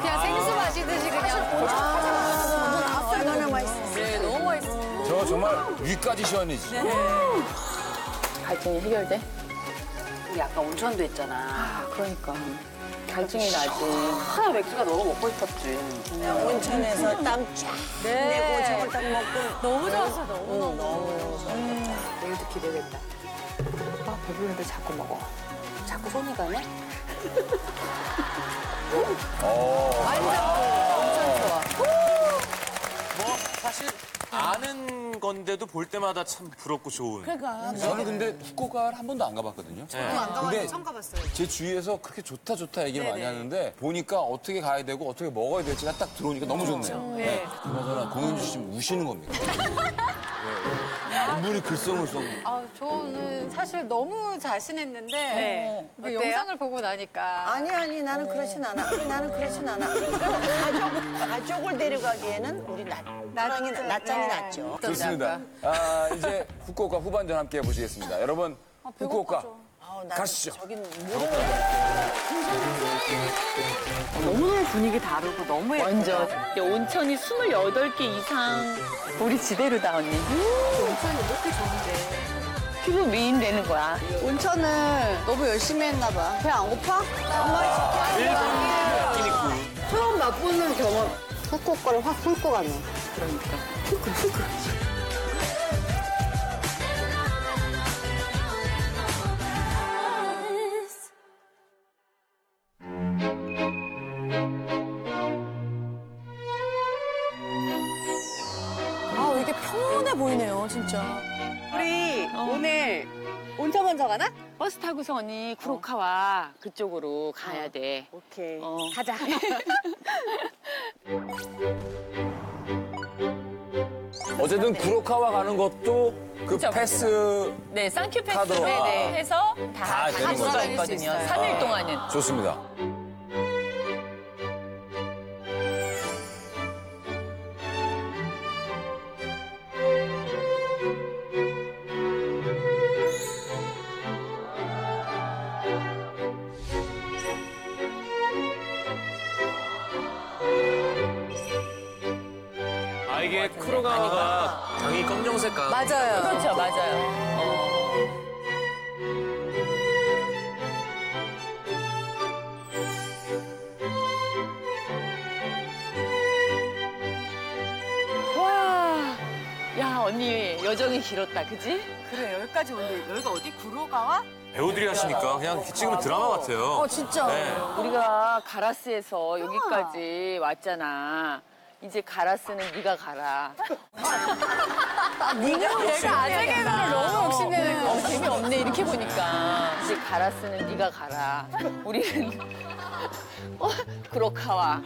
그냥 생수 마시듯이 그냥. 아, 얼마나 맛있어. 네, 너무 맛있어. 저 정말 위까지 시원이지. 갈증이 해결돼? 우리 약간 온천도 있잖아. 아, 그러니까. 갈증이 나지. 하나 맥주가 너무 먹고 싶었지. 온천에서 땀쫙 내고 오징어 딱 먹고. 너무 좋았어, 너무. 너무. 내일도 기대된다. 아, 배부른데 자꾸 먹어. 자꾸 손이 가네? 뭐, 사실 아는 건데도 볼 때마다 참 부럽고 좋은. 저는 근데 후쿠오카를 한 번도 안 가봤거든요. 근데 처음 가봤어요. 제 주위에서 그렇게 좋다 좋다 얘기를 많이 하는데 보니까 어떻게 가야 되고 어떻게 먹어야 될지가 딱 들어오니까 너무 좋네요. 네. 그나저나 공연주 씨 지금 우시는 겁니까? 네. 눈물이 글썽글썽. 아, 저는 사실 너무 자신했는데 그 영상을 보고 나니까 아니, 아니, 나는 그렇진 않아. 나는 그렇진 않아. 가족, 가족을 데려가기에는 우리 낮, 낫장이, 낫장이 낫죠. 좋습니다. 아, 이제 후쿠오카 후반전 함께 해보시겠습니다. 여러분, 후쿠오카 아우, 나는 가시죠. 저긴 너무너무 분위기 다르고 너무 예쁘다. 완전. 야, 온천이 28개 이상. 우리 지대로다, 언니. 온천이 이렇게 좋은데 피부 미인 되는 거야. 온천을 너무 열심히 했나 봐. 배 안 고파? 처음 맛보는 경험. 후쿠오카를 확 훑고 가네. 아, 보이네요, 진짜. 우리 오늘 온천 먼저 가나? 버스 타고서 언니 쿠로카와 그쪽으로 가야 돼. 오케이. 어. 가자. 어쨌든 구로카와 가는 것도 그 그쵸. 패스 네, 쌍큐 패스 카드로. 네네 해서 다다 되는 거죠. 있거든요. 수 있어요. 3일 동안은. 좋습니다. 크로가와가 당이 검정색 강. 맞아요. 그렇죠, 맞아요. 어. 와, 야 언니 여정이 길었다, 그지? 그래 여기까지 오는데 여기가 어디 구로가와? 배우들이 하시니까 그냥 찍으면 드라마 같아요. 어 진짜. 네. 우리가 가라스에서 여기까지 왔잖아. 이제 가라스는 네가 가라. 내가 아재 개그를 너무 욕심내는 거. 어, 재미없네 이렇게 보니까. 이제 가라스는 네가 가라. 우리는 어, 그로카와.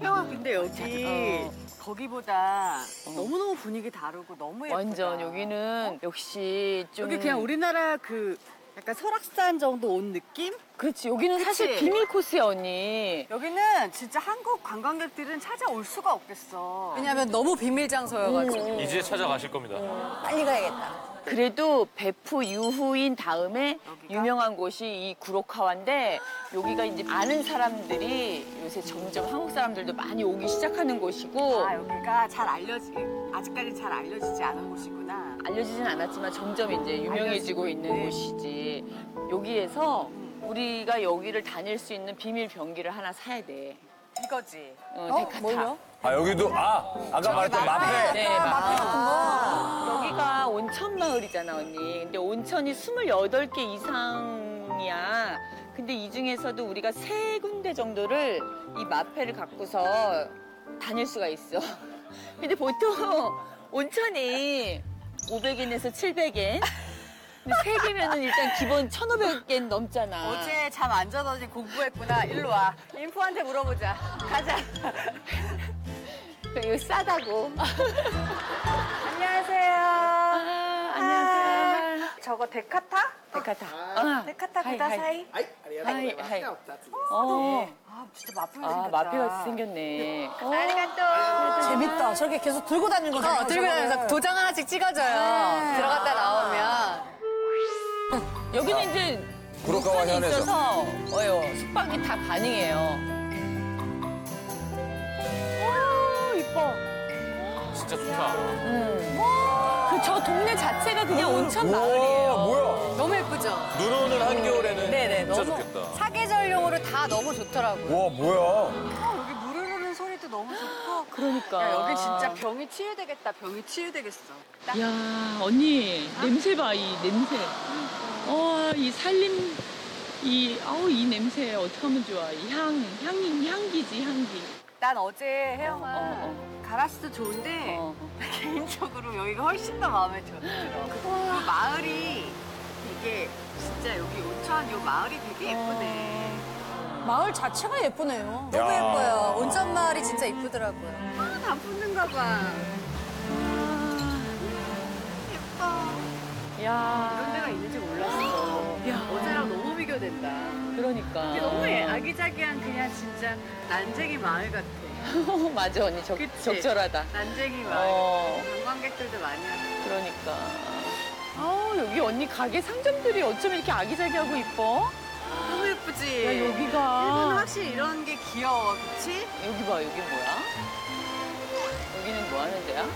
형아 근데 여기 어. 거기보다 너무너무 분위기 다르고 너무 예쁘다. 완전 여기는 역시 좀 여기 그냥 우리나라 그 약간 설악산 정도 온 느낌? 그렇지 여기는 사실 그치? 비밀 코스야 언니. 여기는 진짜 한국 관광객들은 찾아올 수가 없겠어. 왜냐면 너무 비밀 장소여가지고. 이제 찾아가실 겁니다. 빨리 가야겠다. 그래도 베프 유후인 다음에 유명한 곳이 이 구로카와인데 여기가 이제 아는 사람들이 요새 점점 한국 사람들도 많이 오기 시작하는 곳이고 아 여기가 잘 알려지 아직까지 잘 알려지지 않은 곳이구나. 알려지진 않았지만 점점 이제 유명해지고 있는. 곳이지. 여기에서 우리가 여기를 다닐 수 있는 비밀 병기를 하나 사야 돼. 이거지. 어, 데카타. 아, 여기도, 아, 아까 말했던 마페. 네, 맞아. 여기가 온천 마을이잖아, 언니. 근데 온천이 28개 이상이야. 근데 이 중에서도 우리가 세 군데 정도를 이 마패를 갖고서 다닐 수가 있어. 근데 보통 온천이 500엔에서 700엔. 근데 세 개면은 일단 기본 1,500엔 넘잖아. 어제 잠 안 자더니 공부했구나. 일로 와. 인포한테 물어보자. 가자. 이거 싸다고. 안녕하세요. 아, 안녕하세요. 저거 데카타? 데카타. 아, 手形 はい, ください? はい, はい. 어. 아 진짜 마피아 아, 생겼다. 마피아같이 생겼네. ありがとう. 재밌다. 저렇게 계속 들고 다니는 거잖아. 어, 들고 다니면서 도장 하나씩 찍어줘요. 들어갔다 나오면. 여기는 이제 구로카와 물건이 현에서. 있어서 어요 숙박이 다 가능해요. 와 이뻐. 진짜 좋다. 그 저 동네 자체가 그냥 온천 마을이에요. 뭐야. 너무 예쁘죠? 눈 오는 한겨울에는 네네, 진짜 너무- 좋겠다. 다 너무 좋더라고요. 와, 뭐야. 어, 여기 물 흐르는 소리도 너무 좋고. 그러니까. 야 여기 진짜 병이 치유되겠다. 병이 치유되겠어. 야 언니 냄새 봐 이 냄새 어이 살림 이 아우 이 냄새 어떻게 하면 좋아 이 향 향이 향기지 향기 난 어제 혜영아 어, 가라스도 좋은데 어. 개인적으로 여기가 훨씬 더 마음에 들어. 그 마을이 이게 진짜 여기 온천 요 마을이 되게 예쁘네. 마을 자체가 예쁘네요. 야. 너무 예뻐요. 온천 마을이 진짜 이쁘더라고요. 아, 다 붙는가 봐. 예뻐. 야 이런 데가 있는지 몰랐어. 야. 어제랑 너무 비교된다. 그러니까. 근데 너무 애- 아기자기한 그냥 진짜 난쟁이 마을 같아. 맞아 언니 적, 그치? 적절하다. 난쟁이 마을. 어. 관광객들도 많이 하는. 그러니까. 아우 여기 언니 가게 상점들이 어쩜 이렇게 아기자기하고 이뻐? 너무 예쁘지? 야 일본은 여기가 확실히 이런 게 귀여워, 그치? 여기 봐 여기 뭐야? 여기는 뭐 하는 데야?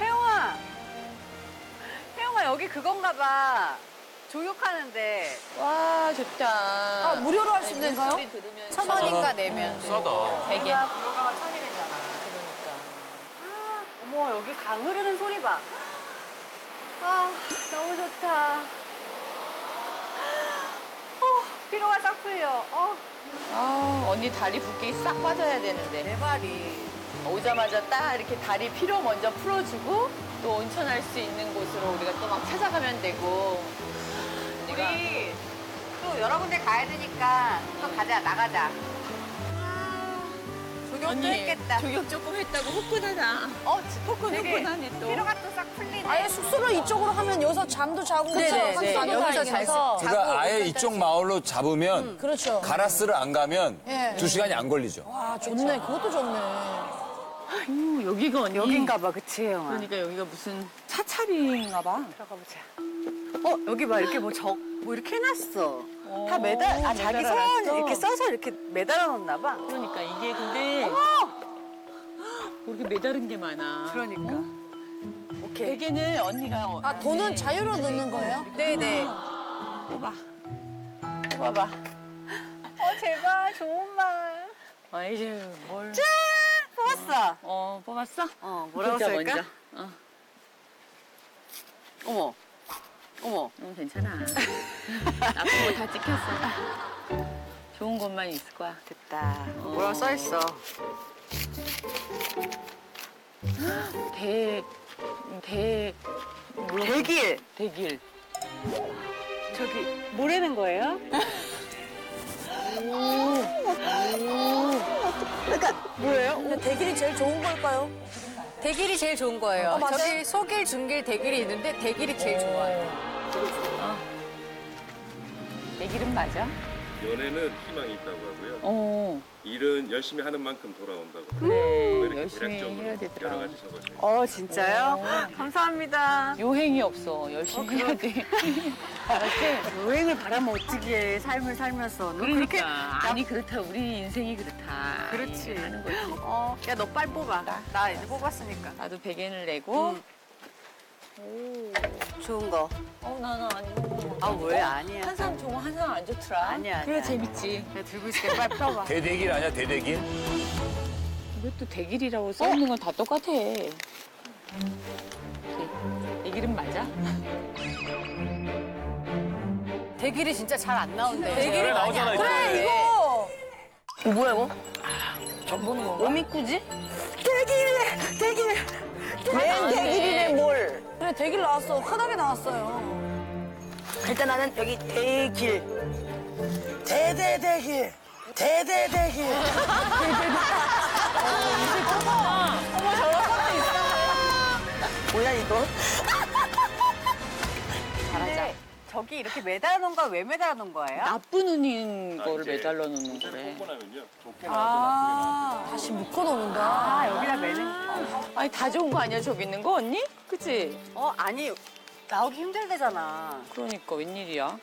혜영아! 혜영아, 여기 그건가 봐. 조욕하는데. 와 좋다. 아, 무료로 할 수 있는? 소리 들으면 천 원인가 내면. 싸다. 되게. 내가 들어가면 천이래잖아. 그러니까. 어머, 여기 강 흐르는 소리 봐. 아, 너무 좋다. 어, 피로가 싹 풀려. 어, 아 언니 다리 붓기 싹 빠져야 되는데. 내 발이. 오자마자 딱 이렇게 다리 피로 먼저 풀어주고 또 온천할 수 있는 곳으로 우리가 또 막 찾아가면 되고. 우리 또 여러 군데 가야 되니까 또 가자, 나가자. 조격도 언니 했겠다. 조격 조금 했다고 후끈하다. 어, 되게 후끈하네 또. 피로가 또 싹 풀리네. 아예 숙소를 이쪽으로 하면 여기서 잠도 자고 네네네. 그쵸? 나도 여기서 다니면서. 잘 자고 그러니까 아예 이쪽 마을로 잡으면 그렇죠. 가라스를 안 가면 예. 두 시간이 안 걸리죠. 와 좋네. 그것도 좋네. 오, 여기가 언니. 여긴가 봐, 그치, 혜영아? 그러니까 여기가 무슨 차차리인가 봐. 들어가 보자. 어, 여기 봐. 이렇게 뭐 적, 뭐 이렇게 해놨어. 다 매달, 아, 자기 매달아놨어. 선 이렇게 써서 이렇게 매달아 놓나 봐. 그러니까 이게 근데 그렇게 매다른 게 많아. 그러니까. 오케이. 대게는 언니가 어, 아, 돈은 자유로 넣는 거예요? 네네. 뽑아. 봐봐. 어, 제발, 좋은 말. 아이즈 뭘? 뽑았어. 어 뽑았어? 어, 뭐라고 글자 쓸까? 먼저. 어, 어머. 어머. 응, 괜찮아. 나쁜 거 다 찍혔어. 좋은 것만 있을 거야. 됐다. 뭐라고 써 있어. 대, 대, 뭐라 대길. 대길. 저기, 뭐라는 거예요? 뭐예요? 대길이 제일 좋은 걸까요? 대길이 제일 좋은 거예요. 맞아요? 저기 소길, 중길, 대길이 있는데 대길이 제일 좋아요. 대길은 맞아? 연애는 희망이 있다고 하고요. 어, 일은 열심히 하는 만큼 돌아온다고. 그래. 이렇게 열심히 대략적으로 해야 되더라. 여러 가지. 어, 진짜요? 감사합니다. 요행이 없어. 열심히 해야 돼. 알았지? 여행을 바라면 어떻게 해, 삶을 살면서. 너 그렇게. 그러니까. 아니, 그렇다. 우리 인생이 그렇다. 그렇지. 하는 거지. 어, 야, 너 빨리 뽑아. 나 이제 뽑았으니까. 나도 100엔을 내고. 좋은 거. 어, 나는 아니고. 아, 왜? 아니야. 한 사람 좋고 한 사람 안 좋더라. 아니야, 그래, 아니야. 재밌지. 내가 들고 있을게. 빨리 펴봐. 대대길 아니야, 대대길? 이것도 대길이라고 써있는 건 다 똑같아. 대- 대길은 맞아? 대길이 진짜 잘 안 나온대. 대길이 나오잖아, 이제. 그래, 이거! 뭐야, 이거? 오미꾸지? 대길이네, 대길. 웬 대길이네, 뭘. 그래, 대길 나왔어. 흔하게 나왔어요. 일단 나는 여기 대길. 대대대길. 대대대길. 뭐야, 이거? 저기 이렇게 매달아 놓은 거왜 매달아 놓은 거예요? 나쁜 운인 거를 이제 매달려 놓는 거래. 뽑고 나면요. 좋게 나오고 나쁘게 다시 묶어 놓는다. 아, 여기다 매는. 아니, 다 좋은 거 아니야, 저기 있는 거, 언니? 그치? 어, 아니, 나오기 힘들대잖아. 그러니까, 웬일이야?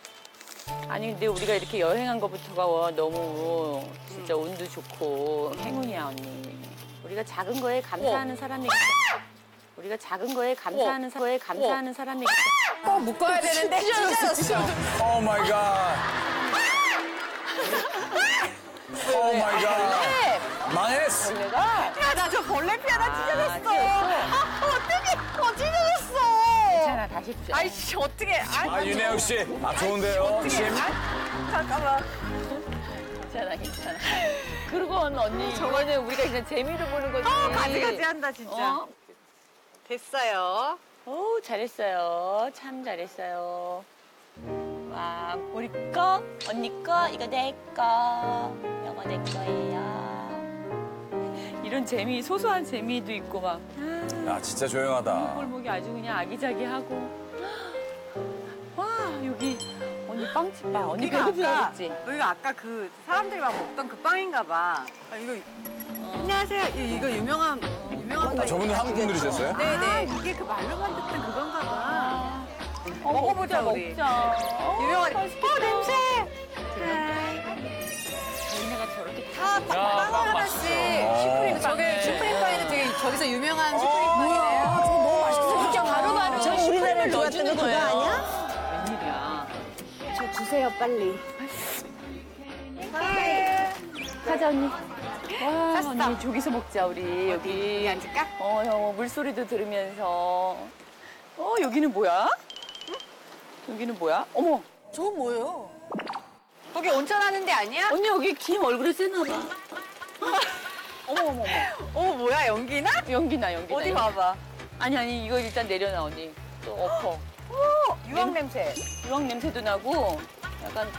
아니, 근데 우리가 이렇게 여행한 것부터가 너무 진짜 운도 좋고 행운이야, 언니. 우리가 작은 거에 감사하는 사람이기 때문에. 우리가 작은 거에 감사하는 사, 거에 감사하는 사람이기 때문에. 꼭 묶어야 되는데. 찢어졌어. Oh my God. Oh my God. 망했어. 내가 야, 나 저 벌레 피 하나 찢어졌어. 아, 어떡해. 어, 찢어졌어. 괜찮아, 다시. 아이씨, 어떡해. 아이, 아, 윤혜영 씨. 아, 좋은데요? 심. 잠깐만. 괜찮아, 괜찮아. 그리고 언니, 이거는 우리가 그냥 재미로 보는 거지. 어, 가지가지 한다, 진짜. 어? 됐어요. 오, 잘했어요. 참 잘했어요. 와, 우리 거, 언니 거, 이거 내 거. 이거 내 거예요. 이런 재미, 소소한 재미도 있고 막. 야, 진짜 조용하다. 골목이 아주 그냥 아기자기하고. 와, 여기 언니 빵집 봐. 언니 여기가 배고프다 아까, 그랬지? 여기가 아까 그 사람들이 막 먹던 그 빵인가 봐. 아, 이거. 안녕하세요. 이- 이거 유명한, 유명한 빵. 저분들 한국 분들이셨어요? 네네. 이게 그 말로만 듣던 그건가 봐. 어, 먹어보자, 우리. 먹자. 유명한. 어, 냄새! 저희네가 저렇게 아, 빵, 빵 하나씩. 슈프림, 저게 슈프림 파이는 되게 저기서 유명한 슈프림 어, 파이네요. 저거 너무 맛있어. 진짜 바로바로. 저 누가 뜨는 그거 아니야? 주세요, 빨리. 가자 언니. 와 언니 저기서 먹자 우리 여기. 앉을까? 어, 형 물소리도 들으면서. 어 여기는 뭐야? 여기는 뭐야? 어머 저건 뭐예요? 거기 온천하는 데 아니야? 언니 여기 김 얼굴에 쎄나 봐. 어머 어머 어머. 어, 뭐야, 연기나? 연기나 연기나. 어디 연기. 봐봐. 아니 아니 이거 일단 내려놔 언니. 또 엎어. 유황 냄새. 유황 냄새도 나고 약간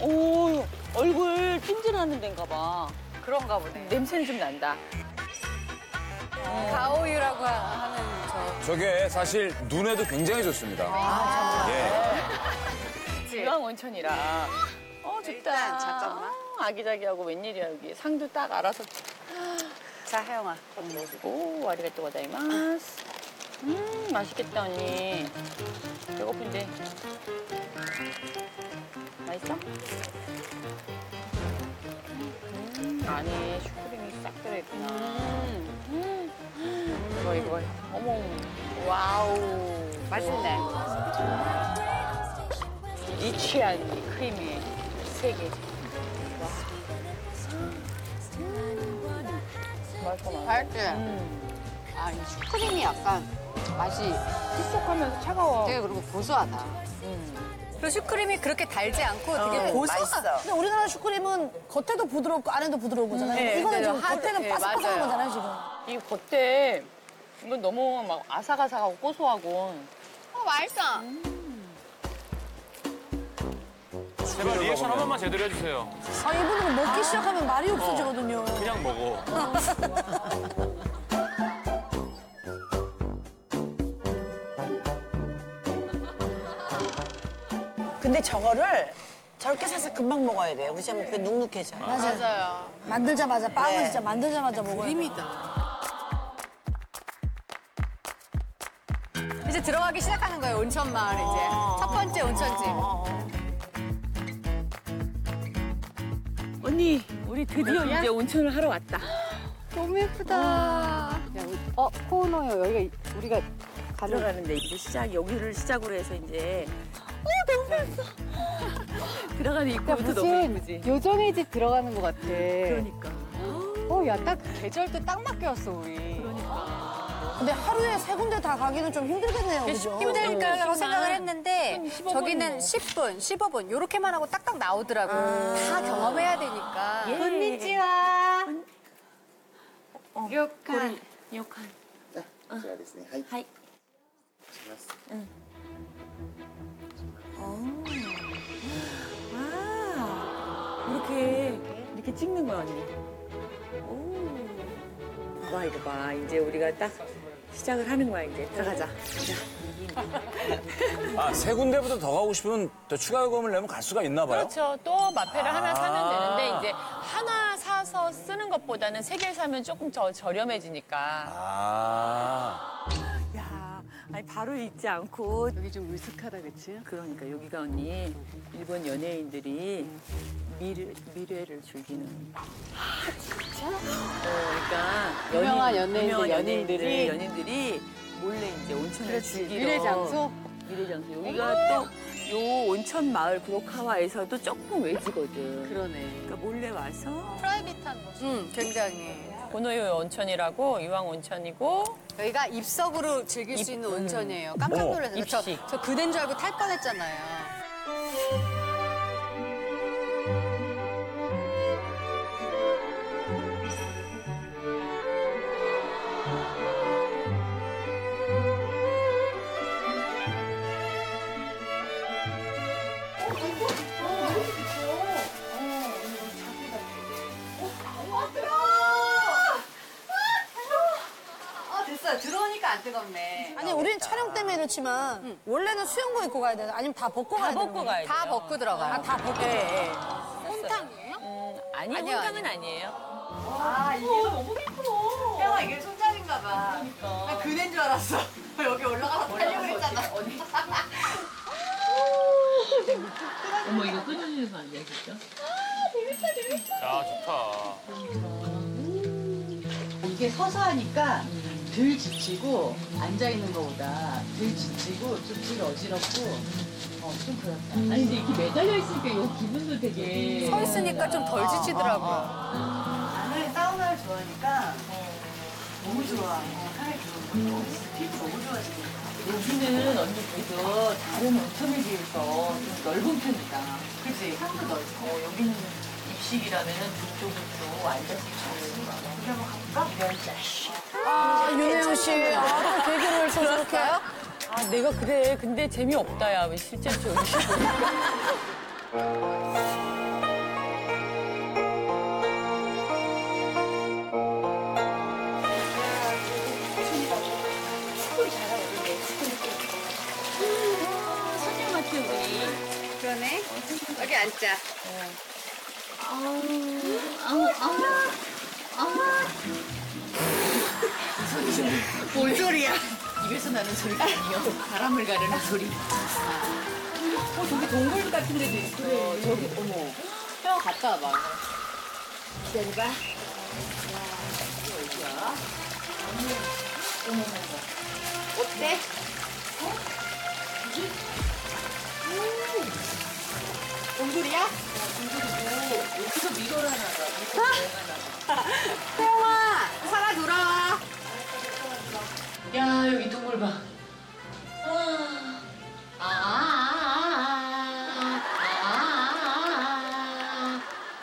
오 얼굴 찜질하는 데인가 봐. 그런가 보네. 냄새는 좀 난다. 가오유라고 하는 저. 저게 사실 눈에도 굉장히 좋습니다. 예. 유황 온천이라. 어 좋다. 일단 잠깐만. 아, 아기자기하고 웬일이야 여기. 상도 딱 알아서 자, 혜영아. 오 ありがとうございます. 음 맛있겠다 언니. 배고픈데. 맛있어? 음 안에 슈크림이 싹 들어있구나. 이거 이거 어머 wow. 맛있네. rich한 이 크림이 세 개. 맛있어 맛있어. 맛있지? 아, 이 슈크림이 약간 맛이 촉촉하면서 차가워. 되게 그리고 고소하다. 그리고 슈크림이 그렇게 달지 않고 되게 고소하다. 맛있어. 근데 우리나라 슈크림은 겉에도 부드럽고 안에도 부드러운 거잖아요. 네, 이거는 네, 좀 하- 겉에는 네, 바삭바삭한 맞아요. 거잖아요, 지금. 이 겉에 이건 너무 막 아삭아삭하고 고소하고. 어, 맛있어. 제발 리액션 한 번만 제대로 해주세요. 아, 이분은 먹기 시작하면 말이 없어지거든요. 그냥 먹어. 근데 저거를 저렇게 사서 금방 먹어야 돼요. 그렇지 않으면 그게 눅눅해져요. 맞아요. 만들자마자, 빵을 네. 진짜 만들자마자 먹어요. 그림이다. 이제 들어가기 시작하는 거예요, 온천 마을 이제. 첫 번째 온천집. 언니 우리 드디어 이제 온천을 하러 왔다. 너무 예쁘다. 어, 코너요. 여기가 이- 우리가 가는 들어가는데 이제 시작 여기를 시작으로 해서 이제 어. 들어가는 입구부터 너무 예쁘지. 요정의 집 들어가는 것 같아. 그러니까. 어, 야, 딱 계절도 딱 맞게 왔어, 우리. 근데 하루에 세 군데 다 가기는 좀 힘들겠네요, 그죠? 힘들까라고 생각을 했는데 한 15분 저기는 뭐. 10분, 15분 요렇게만 하고 딱딱 나오더라고. 다 경험해야 되니까. 예. 건니치와. 어, 요칸. 요칸. こちらですね。はい。 하이. します。 아 이렇게 이렇게 찍는 거야 언니. 오. 봐 이거 봐 이제 우리가 딱 시작을 하는 거야 이제 들어가자. 아, 세 군데보다 더 가고 싶으면 더 추가 요금을 내면 갈 수가 있나 봐요? 그렇죠. 또 마페를 하나 아. 사면 되는데 이제 하나 사서 쓰는 것보다는 세 개 사면 조금 더 저렴해지니까. 아. 야, 아니 바로 잊지 않고 여기 좀 으슥하다, 그치? 그러니까 여기가 언니 일본 연예인들이 미래, 미래를 즐기는. 진짜? 어, 그러니까 유명한 연예인들, 유명한 연인들이. 연인들이 몰래 이제 온천을 즐기러. 미래 장소? 미래 장소. 여기가 또 요 온천 마을 구로카와에서도 조금 외지거든. 그러네. 그러니까 몰래 와서 프라이빗한 모습. 응, 굉장히. 고노요 온천이라고 이왕 온천이고 여기가 입석으로 즐길 수 있는 온천이에요. 깜짝 어머, 놀랐어요. 저, 입식. 저 그댄 줄 알고 탈 뻔했잖아요. 안 뜨겁네. 아니, 우리는 촬영 때문에 이렇지만, 원래는 수영복 입고 가야 되나? 아니면 다 벗고 가야 다 되나? 벗고 가야 돼요. 다 벗고 들어가요. 아, 다 벗고 예, 들어가요? 예. 혼탕이에요? 음, 아니 아니요, 혼탕은 아니에요. 아, 이게 너무 예뻐. 혜영아, 이게 손잡인가 봐. 나 그댄 줄 알았어. 여기 올라가서 타려고 했잖아. 어머 이거 끊어지는 거 아니야 진짜? 야 좋다. 이게 서서 하니까 덜 지치고 앉아 있는 것보다 덜 지치고 좀덜 어지럽고 어, 좀 그렇다. 아니 근데 이렇게 매달려 있으니까 이 기분도 되게 서 있으니까 좀 덜 지치더라고요. 나는 사우나를 좋아하니까 너무 좋아. 어, 하늘 좋은 거. 피부 너무 좋아지네. 여기는 언니 그래도 다른 온천에 비해서 좀 넓은 편이다. 그치? 향도 넓고. 어, 여기는 입식이라면 그쪽은 또 앉아서 좋은 거. 우리 한번 가볼까? 이런 아, 윤혜영 씨. 아, 또 개그를 또 저렇게. 아 내가 그래. 근데 재미없다 야. 왜 실제 저기 선녀 같아 우리. 그러네. 여기 앉자. 뭔 소리야? 입에서 나는 소리가 아니요. 바람을 가르는 소리. 어, 저기 동굴 같은 데도 있어. 저기, 어머. 혜영 갔다 와봐. 기다려봐. 어때? 동굴이야? 여기서 미소를 하나 봐. 태영아, 살아 돌아와. 야, 여기 동굴 봐. 아, 아,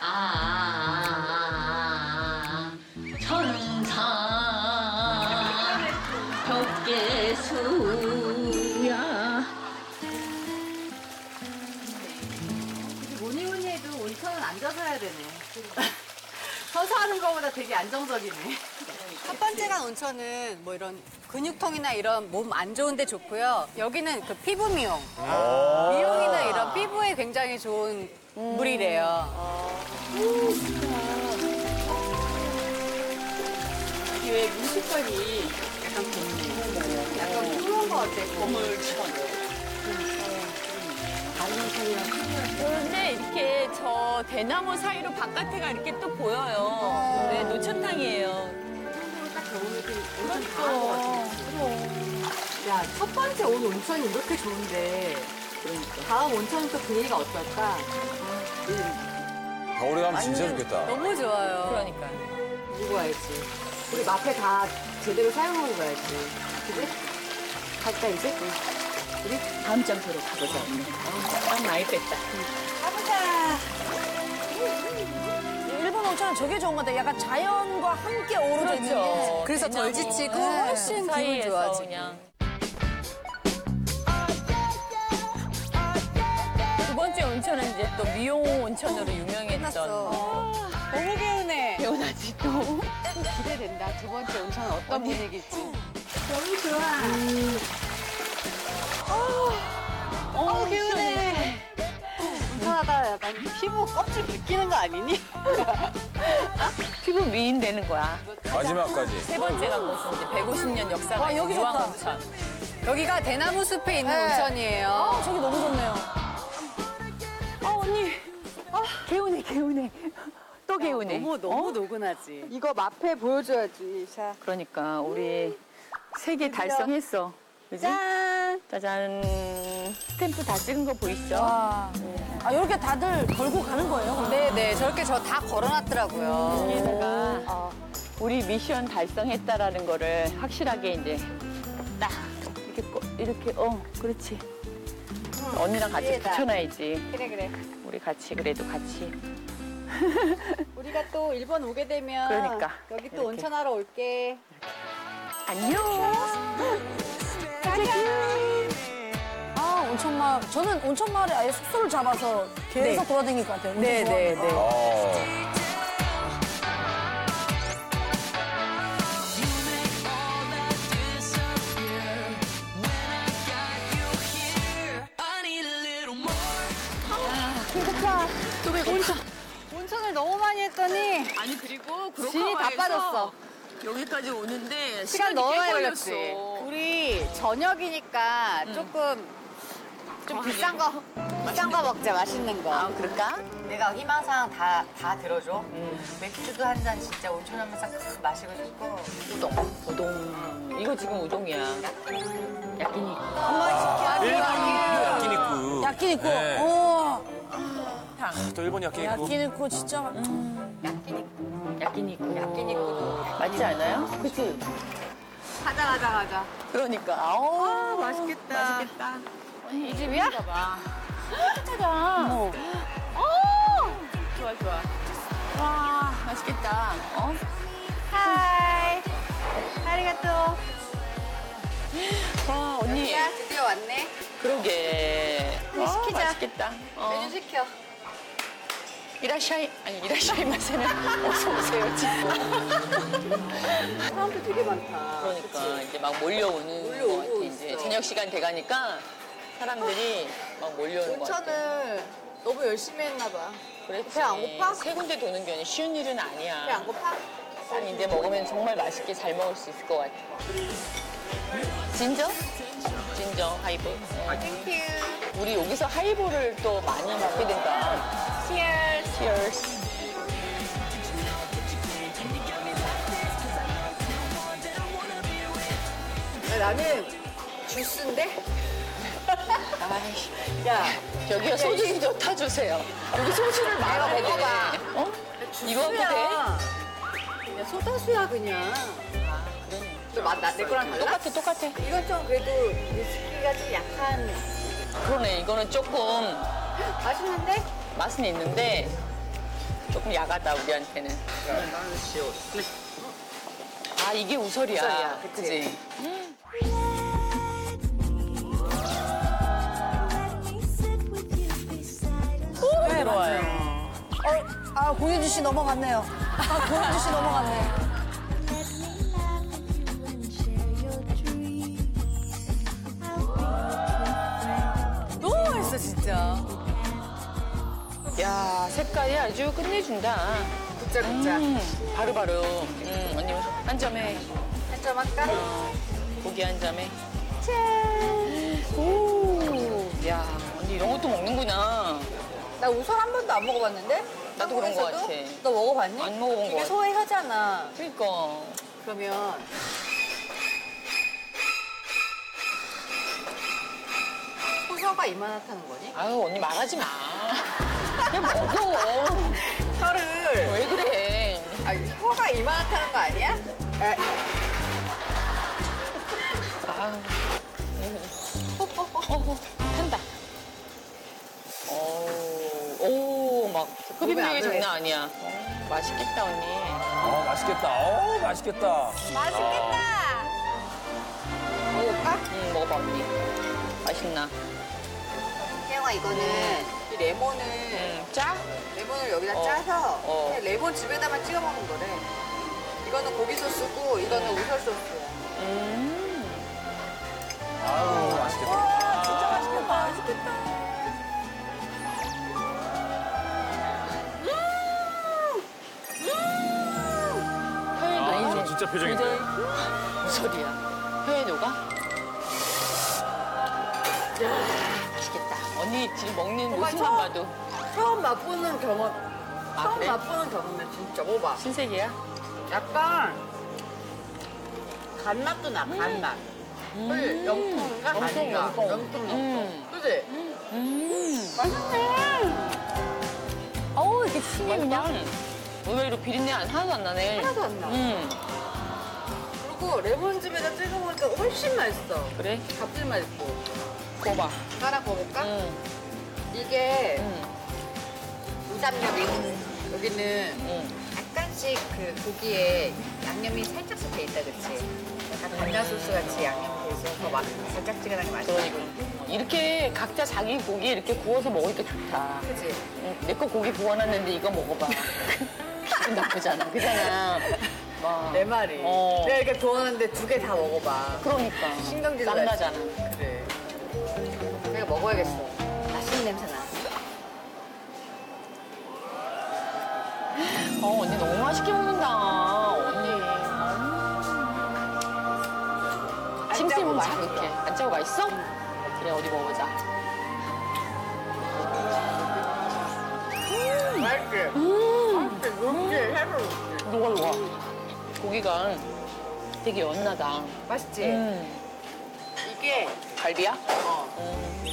아, 아, 천사 벽계수야. 뭐니 뭐니 해도 온천은 앉아서 해야 되네. 서서 하는 거보다 되게 안정적이네. 첫 번째가 온천은 뭐 이런 근육통이나 이런 몸 안 좋은데 좋고요. 여기는 그 피부 미용. 미용이나 이런 피부에 굉장히 좋은 물이래요. 이게 왜 물색깔이 약간 곱네. 약간 푸른 거 같아. 거물처럼. 그런데 이렇게 저 대나무 사이로 바깥에가 이렇게 또 보여요. 네, 노천탕이에요. 야, 첫 번째 온 온천이 이렇게 좋은데. 다음 온천은 또 분위기가 어떨까? 겨울에 가면 진짜 좋겠다. 너무 좋아요. 그러니까. 이거 와야지. 우리 마페 다 제대로 사용하고 가야지. 그지? 갈까, 이제? 우리 다음 장소로 가보자. 땀 많이 뺐다. 온천은 저게 좋은 것 같아. 약간 자연과 함께 어우러져 있는 게. 그래서 덜 지치고 네. 훨씬 기분 사이에서 좋아지고. 그냥. 두 번째 온천은 이제 또 미용 온천으로 유명했던. 너무 개운해. 개운하지 또. 또 기대된다. 두 번째 온천은 어떤 분위기일지. 너무 좋아. 어, 개운해. 온천하다 약간 피부 껍질 벗기는 거 아니니? 피부 미인 되는 거야. 마지막까지. 세 번째가 이제 150년 역사가 와, 있는 여기 유황 좋다. 온천. 여기가 대나무 숲에 있는 네. 온천이에요. 아, 저기 너무 좋네요. 아 언니. 아 개운해 개운해. 또 개운해. 너무 너무 노근하지. 이거 마페 보여줘야지. 자. 그러니까 우리 세 개 달성했어. 그지? 짠. 짜잔. 스탬프 다 찍은 거 보이시죠? 와. 아, 이렇게 다들 걸고 가는 거예요? 네네 저렇게 저 다 걸어놨더라고요. 여기다가 우리 미션 달성했다라는 거를 확실하게 이제 딱 이렇게 꼬- 이렇게 어 그렇지. 언니랑 같이 위에다. 붙여놔야지. 그래 그래. 우리 같이 그래도 같이. 우리가 또 일본 오게 되면 그러니까. 여기 또 이렇게. 온천하러 올게. 안녕. 아, 온천마을. 저는 온천마을에 아예 숙소를 잡아서 계속 네. 돌아다닐 것 같아요. 온천 네네네. 좋아하니까. 어. 온천을 너무 많이 했더니 아니 그리고 진이 다 빠졌어. 여기까지 오는데 시간 너무 많이 걸렸지. 걸렸어. 우리 저녁이니까 조금 좀 비싼 거 비싼 거 먹자 맛있는 거. 아 그럴까? 내가 희망사항 다, 다 들어줘. 맥주도 한 잔 진짜 온천 하면 싹 마시고 싶고. 우동. 우동. 이거 지금 우동이야. 야끼니. 야끼니쿠. 야끼니쿠. 네. 오, 또 일본 야끼니쿠. 야끼니쿠 진짜. 야끼니쿠. 야끼니쿠도 맛있지 않아요? 그치? 가자 가자 가자. 그러니까. 아우 맛있겠다. 맛있겠다. 이 집이야? 봐봐. 따뜻하다. 어. 좋아 좋아. 와 맛있겠다. 어? 하이. 아리가또. 와 언니. 야 드디어 왔네. 그러게. 네, 아, 시키자. 맛있겠다. 어. 메뉴 시켜. 이라샤이 아니 이라샤이 마세는 어서 오세요 지금. 사람들 되게 많다. 그러니까 이제 막 몰려오는 몰려오고 것 같아. 이제 있어. 저녁 시간 돼가니까 사람들이 막 몰려오는 것 같아. 온천을 너무 열심히 했나 봐. 그랬지. 배안 고파? 세 군데 도는 게 쉬운 일은 아니야. 배 안 고파? 딱 이제 먹으면 정말 맛있게 잘 먹을 수 있을 것 같아. 진저? 진저 하이볼. 어. Thank you. 우리 여기서 하이볼을 또 많이 먹게 된다. Cheers. Cheers. 나는 주스인데? 야, 저기요, 소주 좀 타주세요. 여기 소주를 내가 돼. 먹어봐. 어? 이거 갖고 돼? 그냥 소다수야 그냥. 너맛내 거랑 달라? 똑같아, 똑같아. 이건 좀 그래도 위스키가 좀 약한 그러네, 이거는 조금 맛있는데? 맛은 있는데 조금 야하다, 우리한테는. 아, 이게 우설이야. 우설이야, 그치? 오, 들어와요. 어, 아, 고윤주 씨 넘어갔네요. 아, 고윤주 씨 넘어갔네. 너무 맛있어, 진짜. 야, 색깔이 아주 끝내준다. 굿자 굿자. 음, 바로바로. 음, 언니 한 점에, 한점 할까? 고기 한 점에. 짠! 오, 야, 언니 이런 것도 먹는구나. 나 우설 한 번도 안 먹어봤는데? 나도 그런 거 한국에서도? 같아. 너 먹어봤니? 안 먹어본 거 이게 같아. 소외하잖아. 그러니까. 그러면 소서가 이만하다는 거니? 아유, 언니 말하지 마. 그냥 먹어. 혀를 왜 그래? 아, 혀가 이만하다는 거 아니야? 에, 아, 어, 한다. 오, 오, 막 흡입력이 장난 아니야. 어, 맛있겠다 언니. 어, 맛있겠다. 어, 맛있겠다. 맛있겠다. 먹을까? 응, 먹어봐 언니. 맛있나? 혜영아 이거는 이 레몬을 응, 짜? 레몬을 여기다 어. 짜서 어. 그냥 레몬 집에다만 찍어 먹는 거래. 이거는 고기 소스고 이거는 우설 소스야. 음. 아유, 맛있겠다. 와 진짜 맛있겠다. 맛있겠다. 혀에 녹아? 진짜 표정인데. 무슨 소리야? 혀에 녹아? 맛있겠다. 언니 지금 먹는 모습만 처음- 봐도 처음 맛보는 경험. 아, 처음 그래? 맛보는 경험이야 진짜. 먹어봐. 신세계야? 약간 간맛도 나. 간맛. 그지? 영통인가? 영통, 아닌가? 영통. 영통 영통. 음. 그지? 음. 맛있네. 어우, 이렇게 신이 그냥. 의외로 비린내 안- 하나도 안 나네. 하나도 안 나. 음. 그리고 레몬즙에다 찍어 먹으니까 훨씬 맛있어. 그래? 감칠맛 있고. 먹어봐. 하나 먹어볼까? 응. 이게 응. 우삼겹이 여기는 응. 약간씩 그 고기에 양념이 살짝 섞여 있다, 그치? 약간 간장 소스 같이 양념이 돼 있어서 막 달짝지근하게 맛있어. 그러니까. 이렇게 각자 자기 고기 이렇게 구워서 먹으니까 좋다. 그치? 내 거 고기 구워놨는데 이거 먹어봐. 기분 나쁘잖아. 그잖아. 막. 내 말이. 어. 내가 이렇게 구웠는데 두 개 다 먹어봐. 그러니까. 신경질 땀나잖아. 그래. 먹어야겠어. 맛있는 냄새 나. 어, 언니 너무 맛있게 먹는다. 언니. 음. 자극해. 안 짜고 맛있어? 그래, 어디 먹어보자. 맛있지? 음. 맛있지? 녹지? 해물 녹아, 녹아. 고기가 되게 연나다. 맛있지? 음. 이게 갈비야? 어. 뼈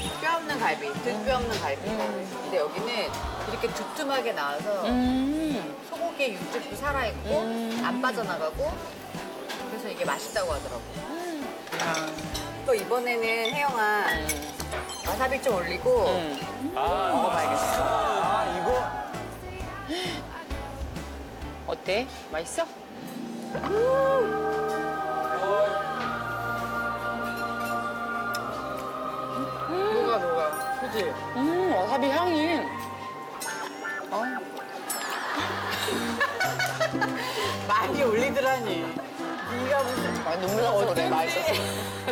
없는 갈비, 등뼈 없는 갈비. 근데 여기는 이렇게 두툼하게 나와서 음. 소고기의 육즙도 살아있고 안 빠져나가고 그래서 이게 맛있다고 하더라고. 또 이번에는 혜영아 와사비 좀 올리고 음. 먹어봐야겠어. 아, 이거. 어때? 맛있어? 녹 그지? 음, 와사비 향이. 어. 많이 올리더라니. 네가 무슨 아, 눈물 나서 그래, 맛있었어.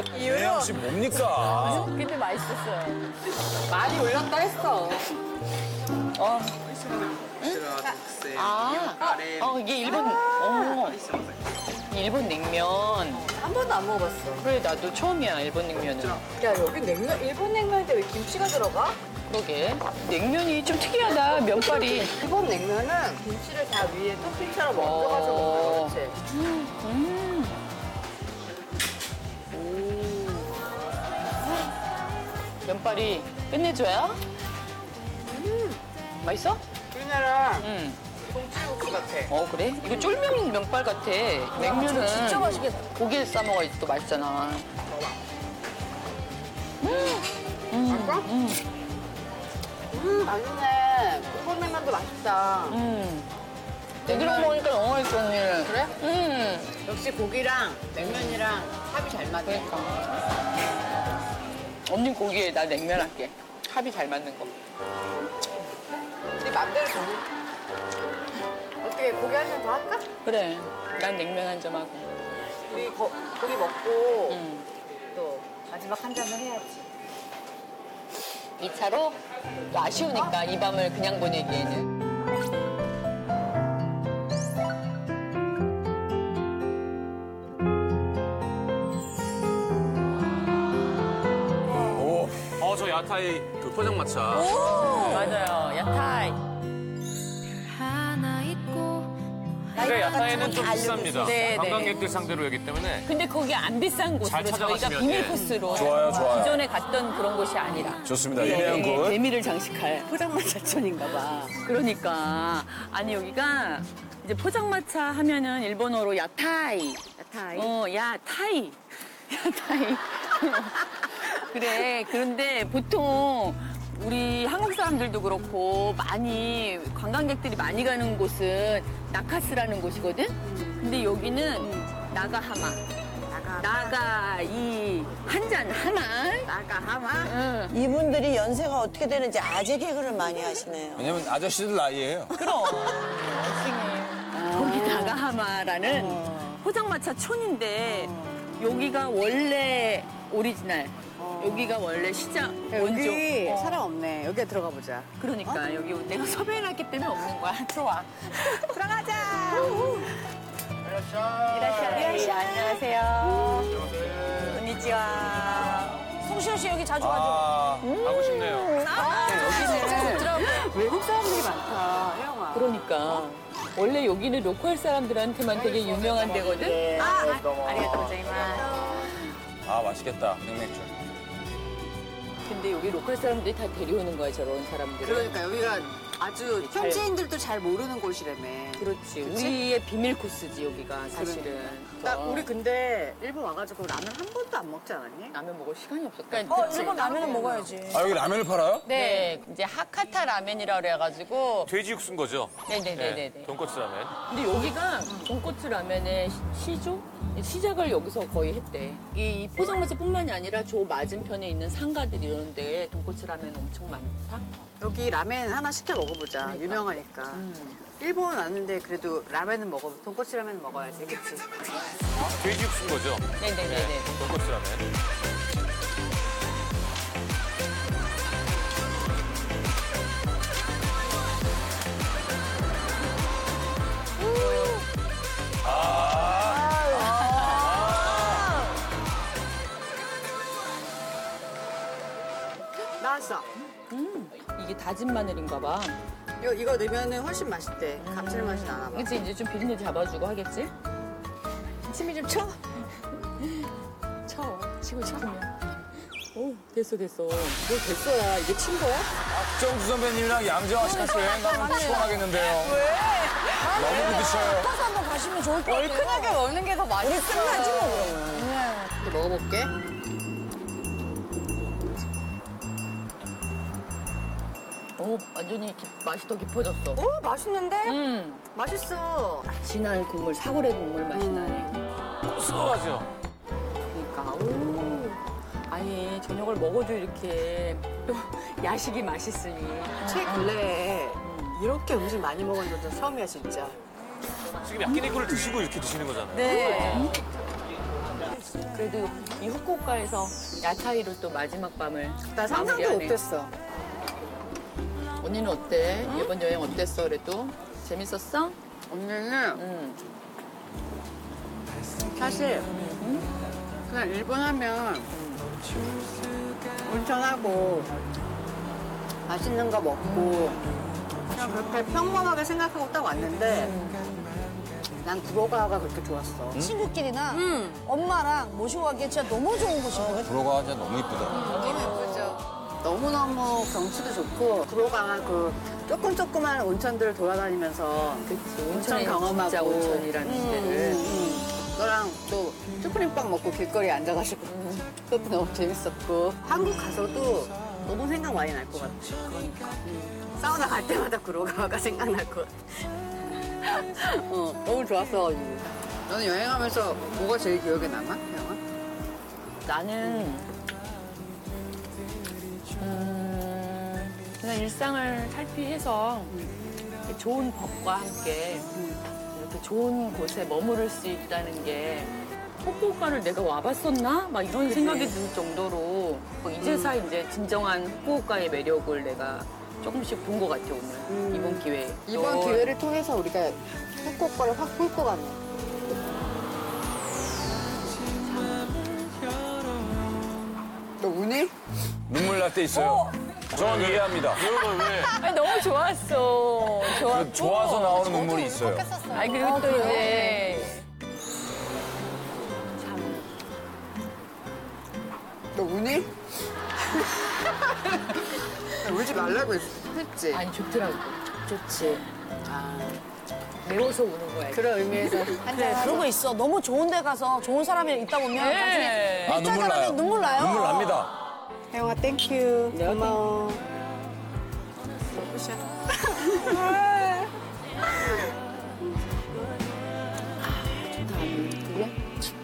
혜영 씨 뭡니까? 근데 맛있었어요. 많이 올렸다 했어. 어. 아, 어, 이게 일본, 어. 일본 냉면. 한 번도 안 먹어봤어. 그래, 나도 처음이야, 일본 냉면은. 야 여기 냉면 일본 냉면인데 왜 김치가 들어가? 그러게. 냉면이 좀 특이하다, 면발이. 일본 냉면은 김치를 다 위에 토핑처럼 얹어가지고 먹는 거 그렇지? 음. 면발이 끝내줘요? 맛있어? 우리나라 응. 동치국수 같아. 어 그래? 이거 쫄면 면발 같아. 냉면은 진짜 맛있겠다. 고기에 싸 먹어야지 또 맛있잖아. 음, 맛있네. 꿀냉면도 맛있다. 음. 여기랑 먹으니까 너무 맛있어 언니. 그래? 음. 역시 고기랑 냉면이랑 합이 잘 맞네. 그러니까. 언니 고기에 나 냉면 할게. 합이 잘 맞는 거. 네 맘대로 정해. 어떻게 고기 한 잔 더 할까? 그래. 난 냉면 한 점 하고. 우리 거, 고기 먹고 음. 또 마지막 한 잔을 해야지. 2차로 또 아쉬우니까 이 밤을 그냥 보내기에는. 오, 어, 저 야타이 그 포장마차. 맞아요. 야타이. 근데 야타이는 좀 비쌉니다. 네, 네. 관광객들 상대로 여기 때문에. 근데 거기 안 비싼 잘 곳으로 저희가 찾아가시면, 비밀 예. 코스로 좋아요, 좋아요. 기존에 갔던 그런 곳이 아니라 좋습니다. 네, 유명한 곳. 재미를 장식할 포장마차촌인가 봐. 그러니까 아니 여기가 이제 포장마차 하면은 일본어로 야타이. 야타이. 어, 야타이. 야타이. 그래. 그런데 보통 우리 한국 사람들도 그렇고 많이 관광객들이 많이 가는 곳은 나카스라는 곳이거든. 근데 여기는 나가하마. 나가 이 한 잔 하마. 나가 하마? 응. 이분들이 연세가 어떻게 되는지 아재 개그를 많이 하시네요. 왜냐면 아저씨들 나이예요. 그럼. 거기 나가하마라는 포장마차 촌인데 여기가 원래 오리지널. 여기가 원래 시장 원조. 여기 어. 사람 없네. 여기 들어가 보자. 그러니까 여기 내가 섭외를 했기 때문에 없는 거야. 들어와. 들어가자. いらっしゃい. 안녕하세요. こんにちは. 송시현 씨 여기 자주 가죠? 아, 가고 싶네요. 외국 사람들이 많다, 혜영아. 그러니까 원래 여기는 local 사람들한테만 되게 유명한 데거든. 아, ありがとう ございます. 아 맛있겠다. 냉맥주. 근데 여기 local 사람들이 다 데려오는 거야 저런 사람들. 그러니까 여기가 아주 현지인들도 잘 모르는 곳이라며. 그렇지. 우리의 비밀 코스지 여기가 사실은. 나 우리 근데 일본 와가지고 라면 한 번도 안 먹지 않았니? 라면 먹을 시간이 없었어. 그러니까 어, 그치? 일본 라면은 먹어야지. 아 여기 라면을 팔아요? 네, 이제 하카타 라면이라 그래가지고. 돼지 육수인 거죠? 네네네네. 네, 돈코츠 라면. 근데 여기가 돈코츠 라면의 시- 시조? 시작을 여기서 거의 했대. 이 포장마차뿐만이 아니라 저 맞은편에 있는 상가들 이런 데에 돈코츠 라면 엄청 많다. 여기 라멘 하나 시켜 먹어보자. 유명하니까. 일본 왔는데 그래도 라멘은 먹어. 돈코츠 라면 먹어야지. 그치? 돼지 육수인 거죠? 네네네네. 돈코츠 라면. 나왔어. 이게 다진 마늘인가 봐. 이거, 이거 넣으면 훨씬 맛있대. 감칠맛이 나나 봐. 그치, 이제 좀 비린내 잡아주고 하겠지? 침이 좀 쳐. 쳐. 치고 싶으면. 오, 됐어, 됐어. 뭐 됐어야. 이게 친 거야? 정수 선배님이랑 양정아 씨 같이 여행 가면 시원하겠는데요. 왜? 너무 부딪혀요. 가서 한번 가시면 좋을 것 같아요. 얼큰하게 먹는 게 더 맛있어. 우리 끝나지 뭐 그러면. 이제 먹어볼게. 오, 완전히 깊- 맛이 더 깊어졌어. 오, 맛있는데? 음, 맛있어. 진한 국물, 사골의 국물 맛이 나네. 고소하죠? 그러니까, 오. 아니, 저녁을 먹어도 이렇게 또 야식이 맛있으니. 최 근래에 이렇게 음식 많이 먹은 적은 처음이야, 진짜. 지금 야끼니쿠를 드시고 이렇게 드시는 거잖아요. 네. 그래도 이 후쿠오카에서 야타이로 또 마지막 밤을 나 상상도 마무리하네. 못했어. 언니는 어때? 이번 여행 어땠어 그래도? 재밌었어? 언니는 응. 사실 그냥 일본 하면 온천하고 맛있는 거 먹고 그냥 그렇게 평범하게 생각하고 딱 왔는데 난 구로가가 그렇게 좋았어. 친구끼리나 음. 엄마랑 모시고 가기에 진짜 너무 좋은 곳이거든. 구로가 진짜 너무 이쁘다. 너무 예쁘죠. 너무너무 경치도 좋고 구로가 그 조금 조그만 온천들을 돌아다니면서 온천 온천이 경험하고 진짜 온천이라는 음, 데를. 음, 음. 너랑 또 슈크림빵 먹고 길거리에 앉아가지고 그것도 너무 재밌었고 한국 가서도 너무 생각 많이 날 것 같아. 그러니까 사우나 갈 때마다 구로가가 생각날 것 같아. 어, 너무 좋았어가지고. 너는 여행하면서 뭐가 제일 기억에 남아? 영화? 나는 음, 그냥 일상을 탈피해서 좋은 법과 함께 이렇게 좋은 곳에 머무를 수 있다는 게 후쿠오카를 내가 와봤었나? 막 이런 생각이 들 정도로 뭐 이제서 이제 진정한 후쿠오카의 매력을 내가 조금씩 본 것 같아 오늘 이번 기회에 이번 또 기회를 통해서 우리가 후쿠오카를 확볼것 같네. 날때 있어요. 저는 이해합니다. 이걸 왜? 아니, 너무 좋았어. 좋았고. 그 좋아서 나오는 눈물이 있어요. 아니 그리고 또 이제 너 우니? 울지 말라고 했, 했지. 아니 좋더라고. 좋지. 아 매워서 우는 거야. 그런 의미에서 그래, 그런 거 있어. 너무 좋은 데 가서 좋은 사람이 있다 보면 네. 나중에 아, 눈물 나요. 눈물 나요. 눈물 납니다. 혜영아 Thank you 고마워.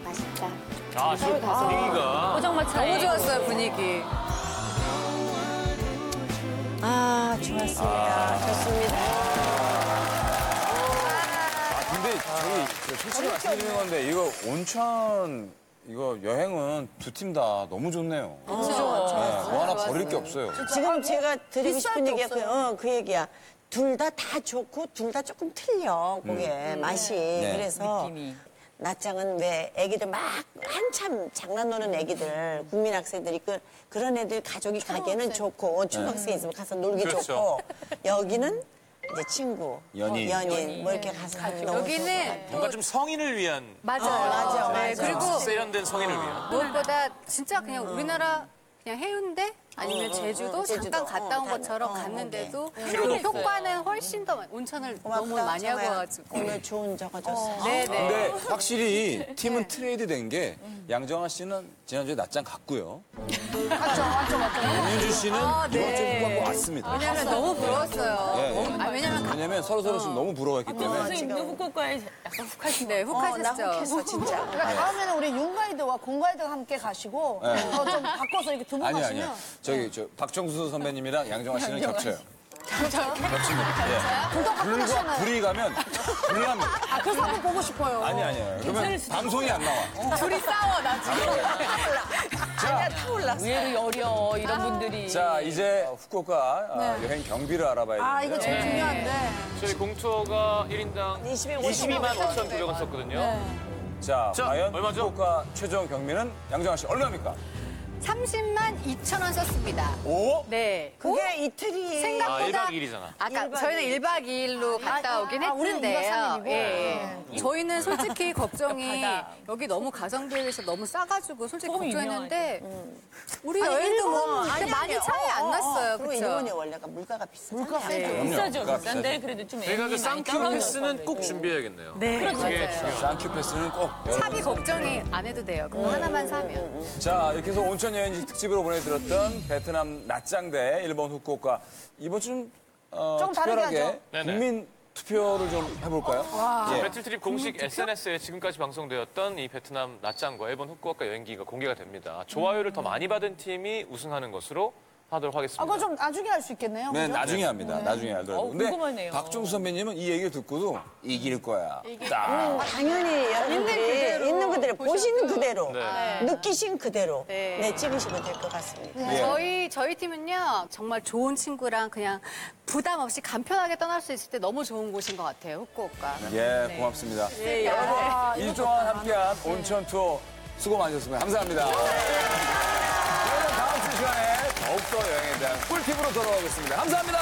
맛있다. 아, 지금 분위기가. 포장마차에 너무 좋았어요 분위기. 아, 좋았습니다. 좋습니다. 아, 근데 저희 솔직히 말씀드리는 건데 이거 온천 이거 여행은 두 팀 다 너무 좋네요. 그렇죠. 네, 뭐 하나 버릴 게 없어요. 지금 제가 드리고 싶은 게 얘기가 그. 어, 그 얘기야. 둘 다 다 좋고 둘 다 조금 틀려 그게 맛이 그래서 느낌이. 낮장은 왜 애기들 막 한참 장난 노는 애기들 국민 학생들이 그 그런 애들 가족이 가기에는 좋고 어, 초등학생 있으면 가서 놀기 그렇죠. 좋고 여기는 이제 친구 연인. 어, 연인 뭐 이렇게 가서 하면 너무 여기는. 뭔가 좀 성인을 위한 맞아요. 맞아, 네, 맞아. 그리고 세련된 성인을 위한. 무엇보다 진짜 그냥 우리나라 그냥 해운대 아니면 어, 제주도 어, 제주도. 잠깐 갔다 온 어, 것처럼 어, 갔는데도 필요도 그. 효과는 훨씬 더 많이 온천을 너무 고맙다, 많이 하고. 와가지고 오늘 좋은 저거 줬어. 네네 근데 확실히 팀은 트레이드 된 게 양정아 씨는 지난주에 낮장 갔고요. 맞죠, 맞죠, 맞죠. 윤주 씨는 아, 네. 이번 주에 후보하고 왔습니다. 왜냐면 너무 부러웠어요. 예, 예. 아, 왜냐면 가- 왜냐면 서로 서로 지금 너무 부러워했기 때문에 선생님도 후쿠오카에 약간 훅하신 네, 어, 나 훅하셨죠. 혹했어 진짜. 그러니까 다음에는 우리 윤 가이드와 공 가이드가 함께 가시고 네. 어, 좀 바꿔서 이렇게 두분 아니 가시면. 저기 저 박정수 선배님이랑 양정아 씨는 겹쳐요. 겹쳐요? 예. 둘다 갖고 불과. 불이 가면 불납니다. 아, 그래서 한번 보고 싶어요. 아니 아니에요. 그러면 방송이 안 나와. 둘이 싸워 나 지금. 자, 의외로 여려 이런 분들이. 자 이제 후쿠오카 어, 네. 여행 경비를 알아봐야 아, 되는데요. 이거 제일 중요한데. 저희 공투어가 1인당 22만 22만 5천 900원 썼거든요. 자, 자, 과연 얼마죠? 후쿠오카 최종 경비는 양정아 씨 얼마입니까? 30만 2천 원 썼습니다. 오? 네. 그게 이틀이 아, 생각보다 1박 2일이잖아. 아까 저희는 1박 2일로 갔다 오긴 아, 우리는 했는데요. 이박 삼일이고. 예, 예. 저희는 솔직히 걱정이. 여기 너무 가성비에서 너무 싸가지고 솔직히 걱정했는데 우리 아니, 여행도 뭐 일본, 아니, 많이 아니, 차이 어, 안 어, 났어요. 그리고 그렇죠? 일본이 원래가 물가가 비싸잖아요. 그럼요. 비싸죠, 비싼데 그래도 좀 저희가 그 애인이 많이 쌍큐. 패스는 꼭 준비해야겠네요. 네, 그게 맞아요. 중요한. 쌍큐 패스는 꼭 차비 걱정이 안 해도 돼요. 그거 하나만 사면. 자, 이렇게 해서 온천 여행지 특집으로 보내드렸던 베트남 낮장대 일본 후쿠오카 이번 주는 어, 조금 다르게 특별하게 하죠. 네네. 국민 투표를 좀 해볼까요? 예. 배틀트립 공식 SNS에 지금까지 방송되었던 이 베트남 낮장과 일본 후쿠오카 여행기가 공개가 됩니다. 좋아요를 더 많이 받은 팀이 우승하는 것으로 하도록 아, 하겠습니다. 그거 좀 나중에 할 수 있겠네요. 네, 그죠? 나중에 합니다. 나중에 하더라도. 어, 근데 궁금하네요. 박종수 선배님은 이 얘기를 듣고도 이길 거야. 딱. 아, 당연히 여러분들이 있는 그대로, 보시는 그대로 네. 느끼신 그대로 네. 네, 찍으시면 될 것 같습니다. 예. 저희 저희 팀은요 정말 좋은 친구랑 그냥 부담 없이 간편하게 떠날 수 있을 때 너무 좋은 곳인 것 같아요 후쿠오카. 예, 고맙습니다. 네, 여러분, 일주 동안 함께한 온천 투어 수고 많으셨습니다. 감사합니다. 독도 여행에 대한 꿀팁으로 돌아오겠습니다. 감사합니다.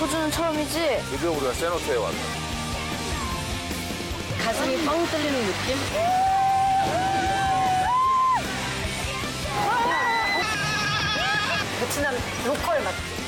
호주는 처음이지? 드디어 우리가 세노트에 왔네. 가슴이 뻥 뚫리는 느낌? 베트남 로컬 맛집.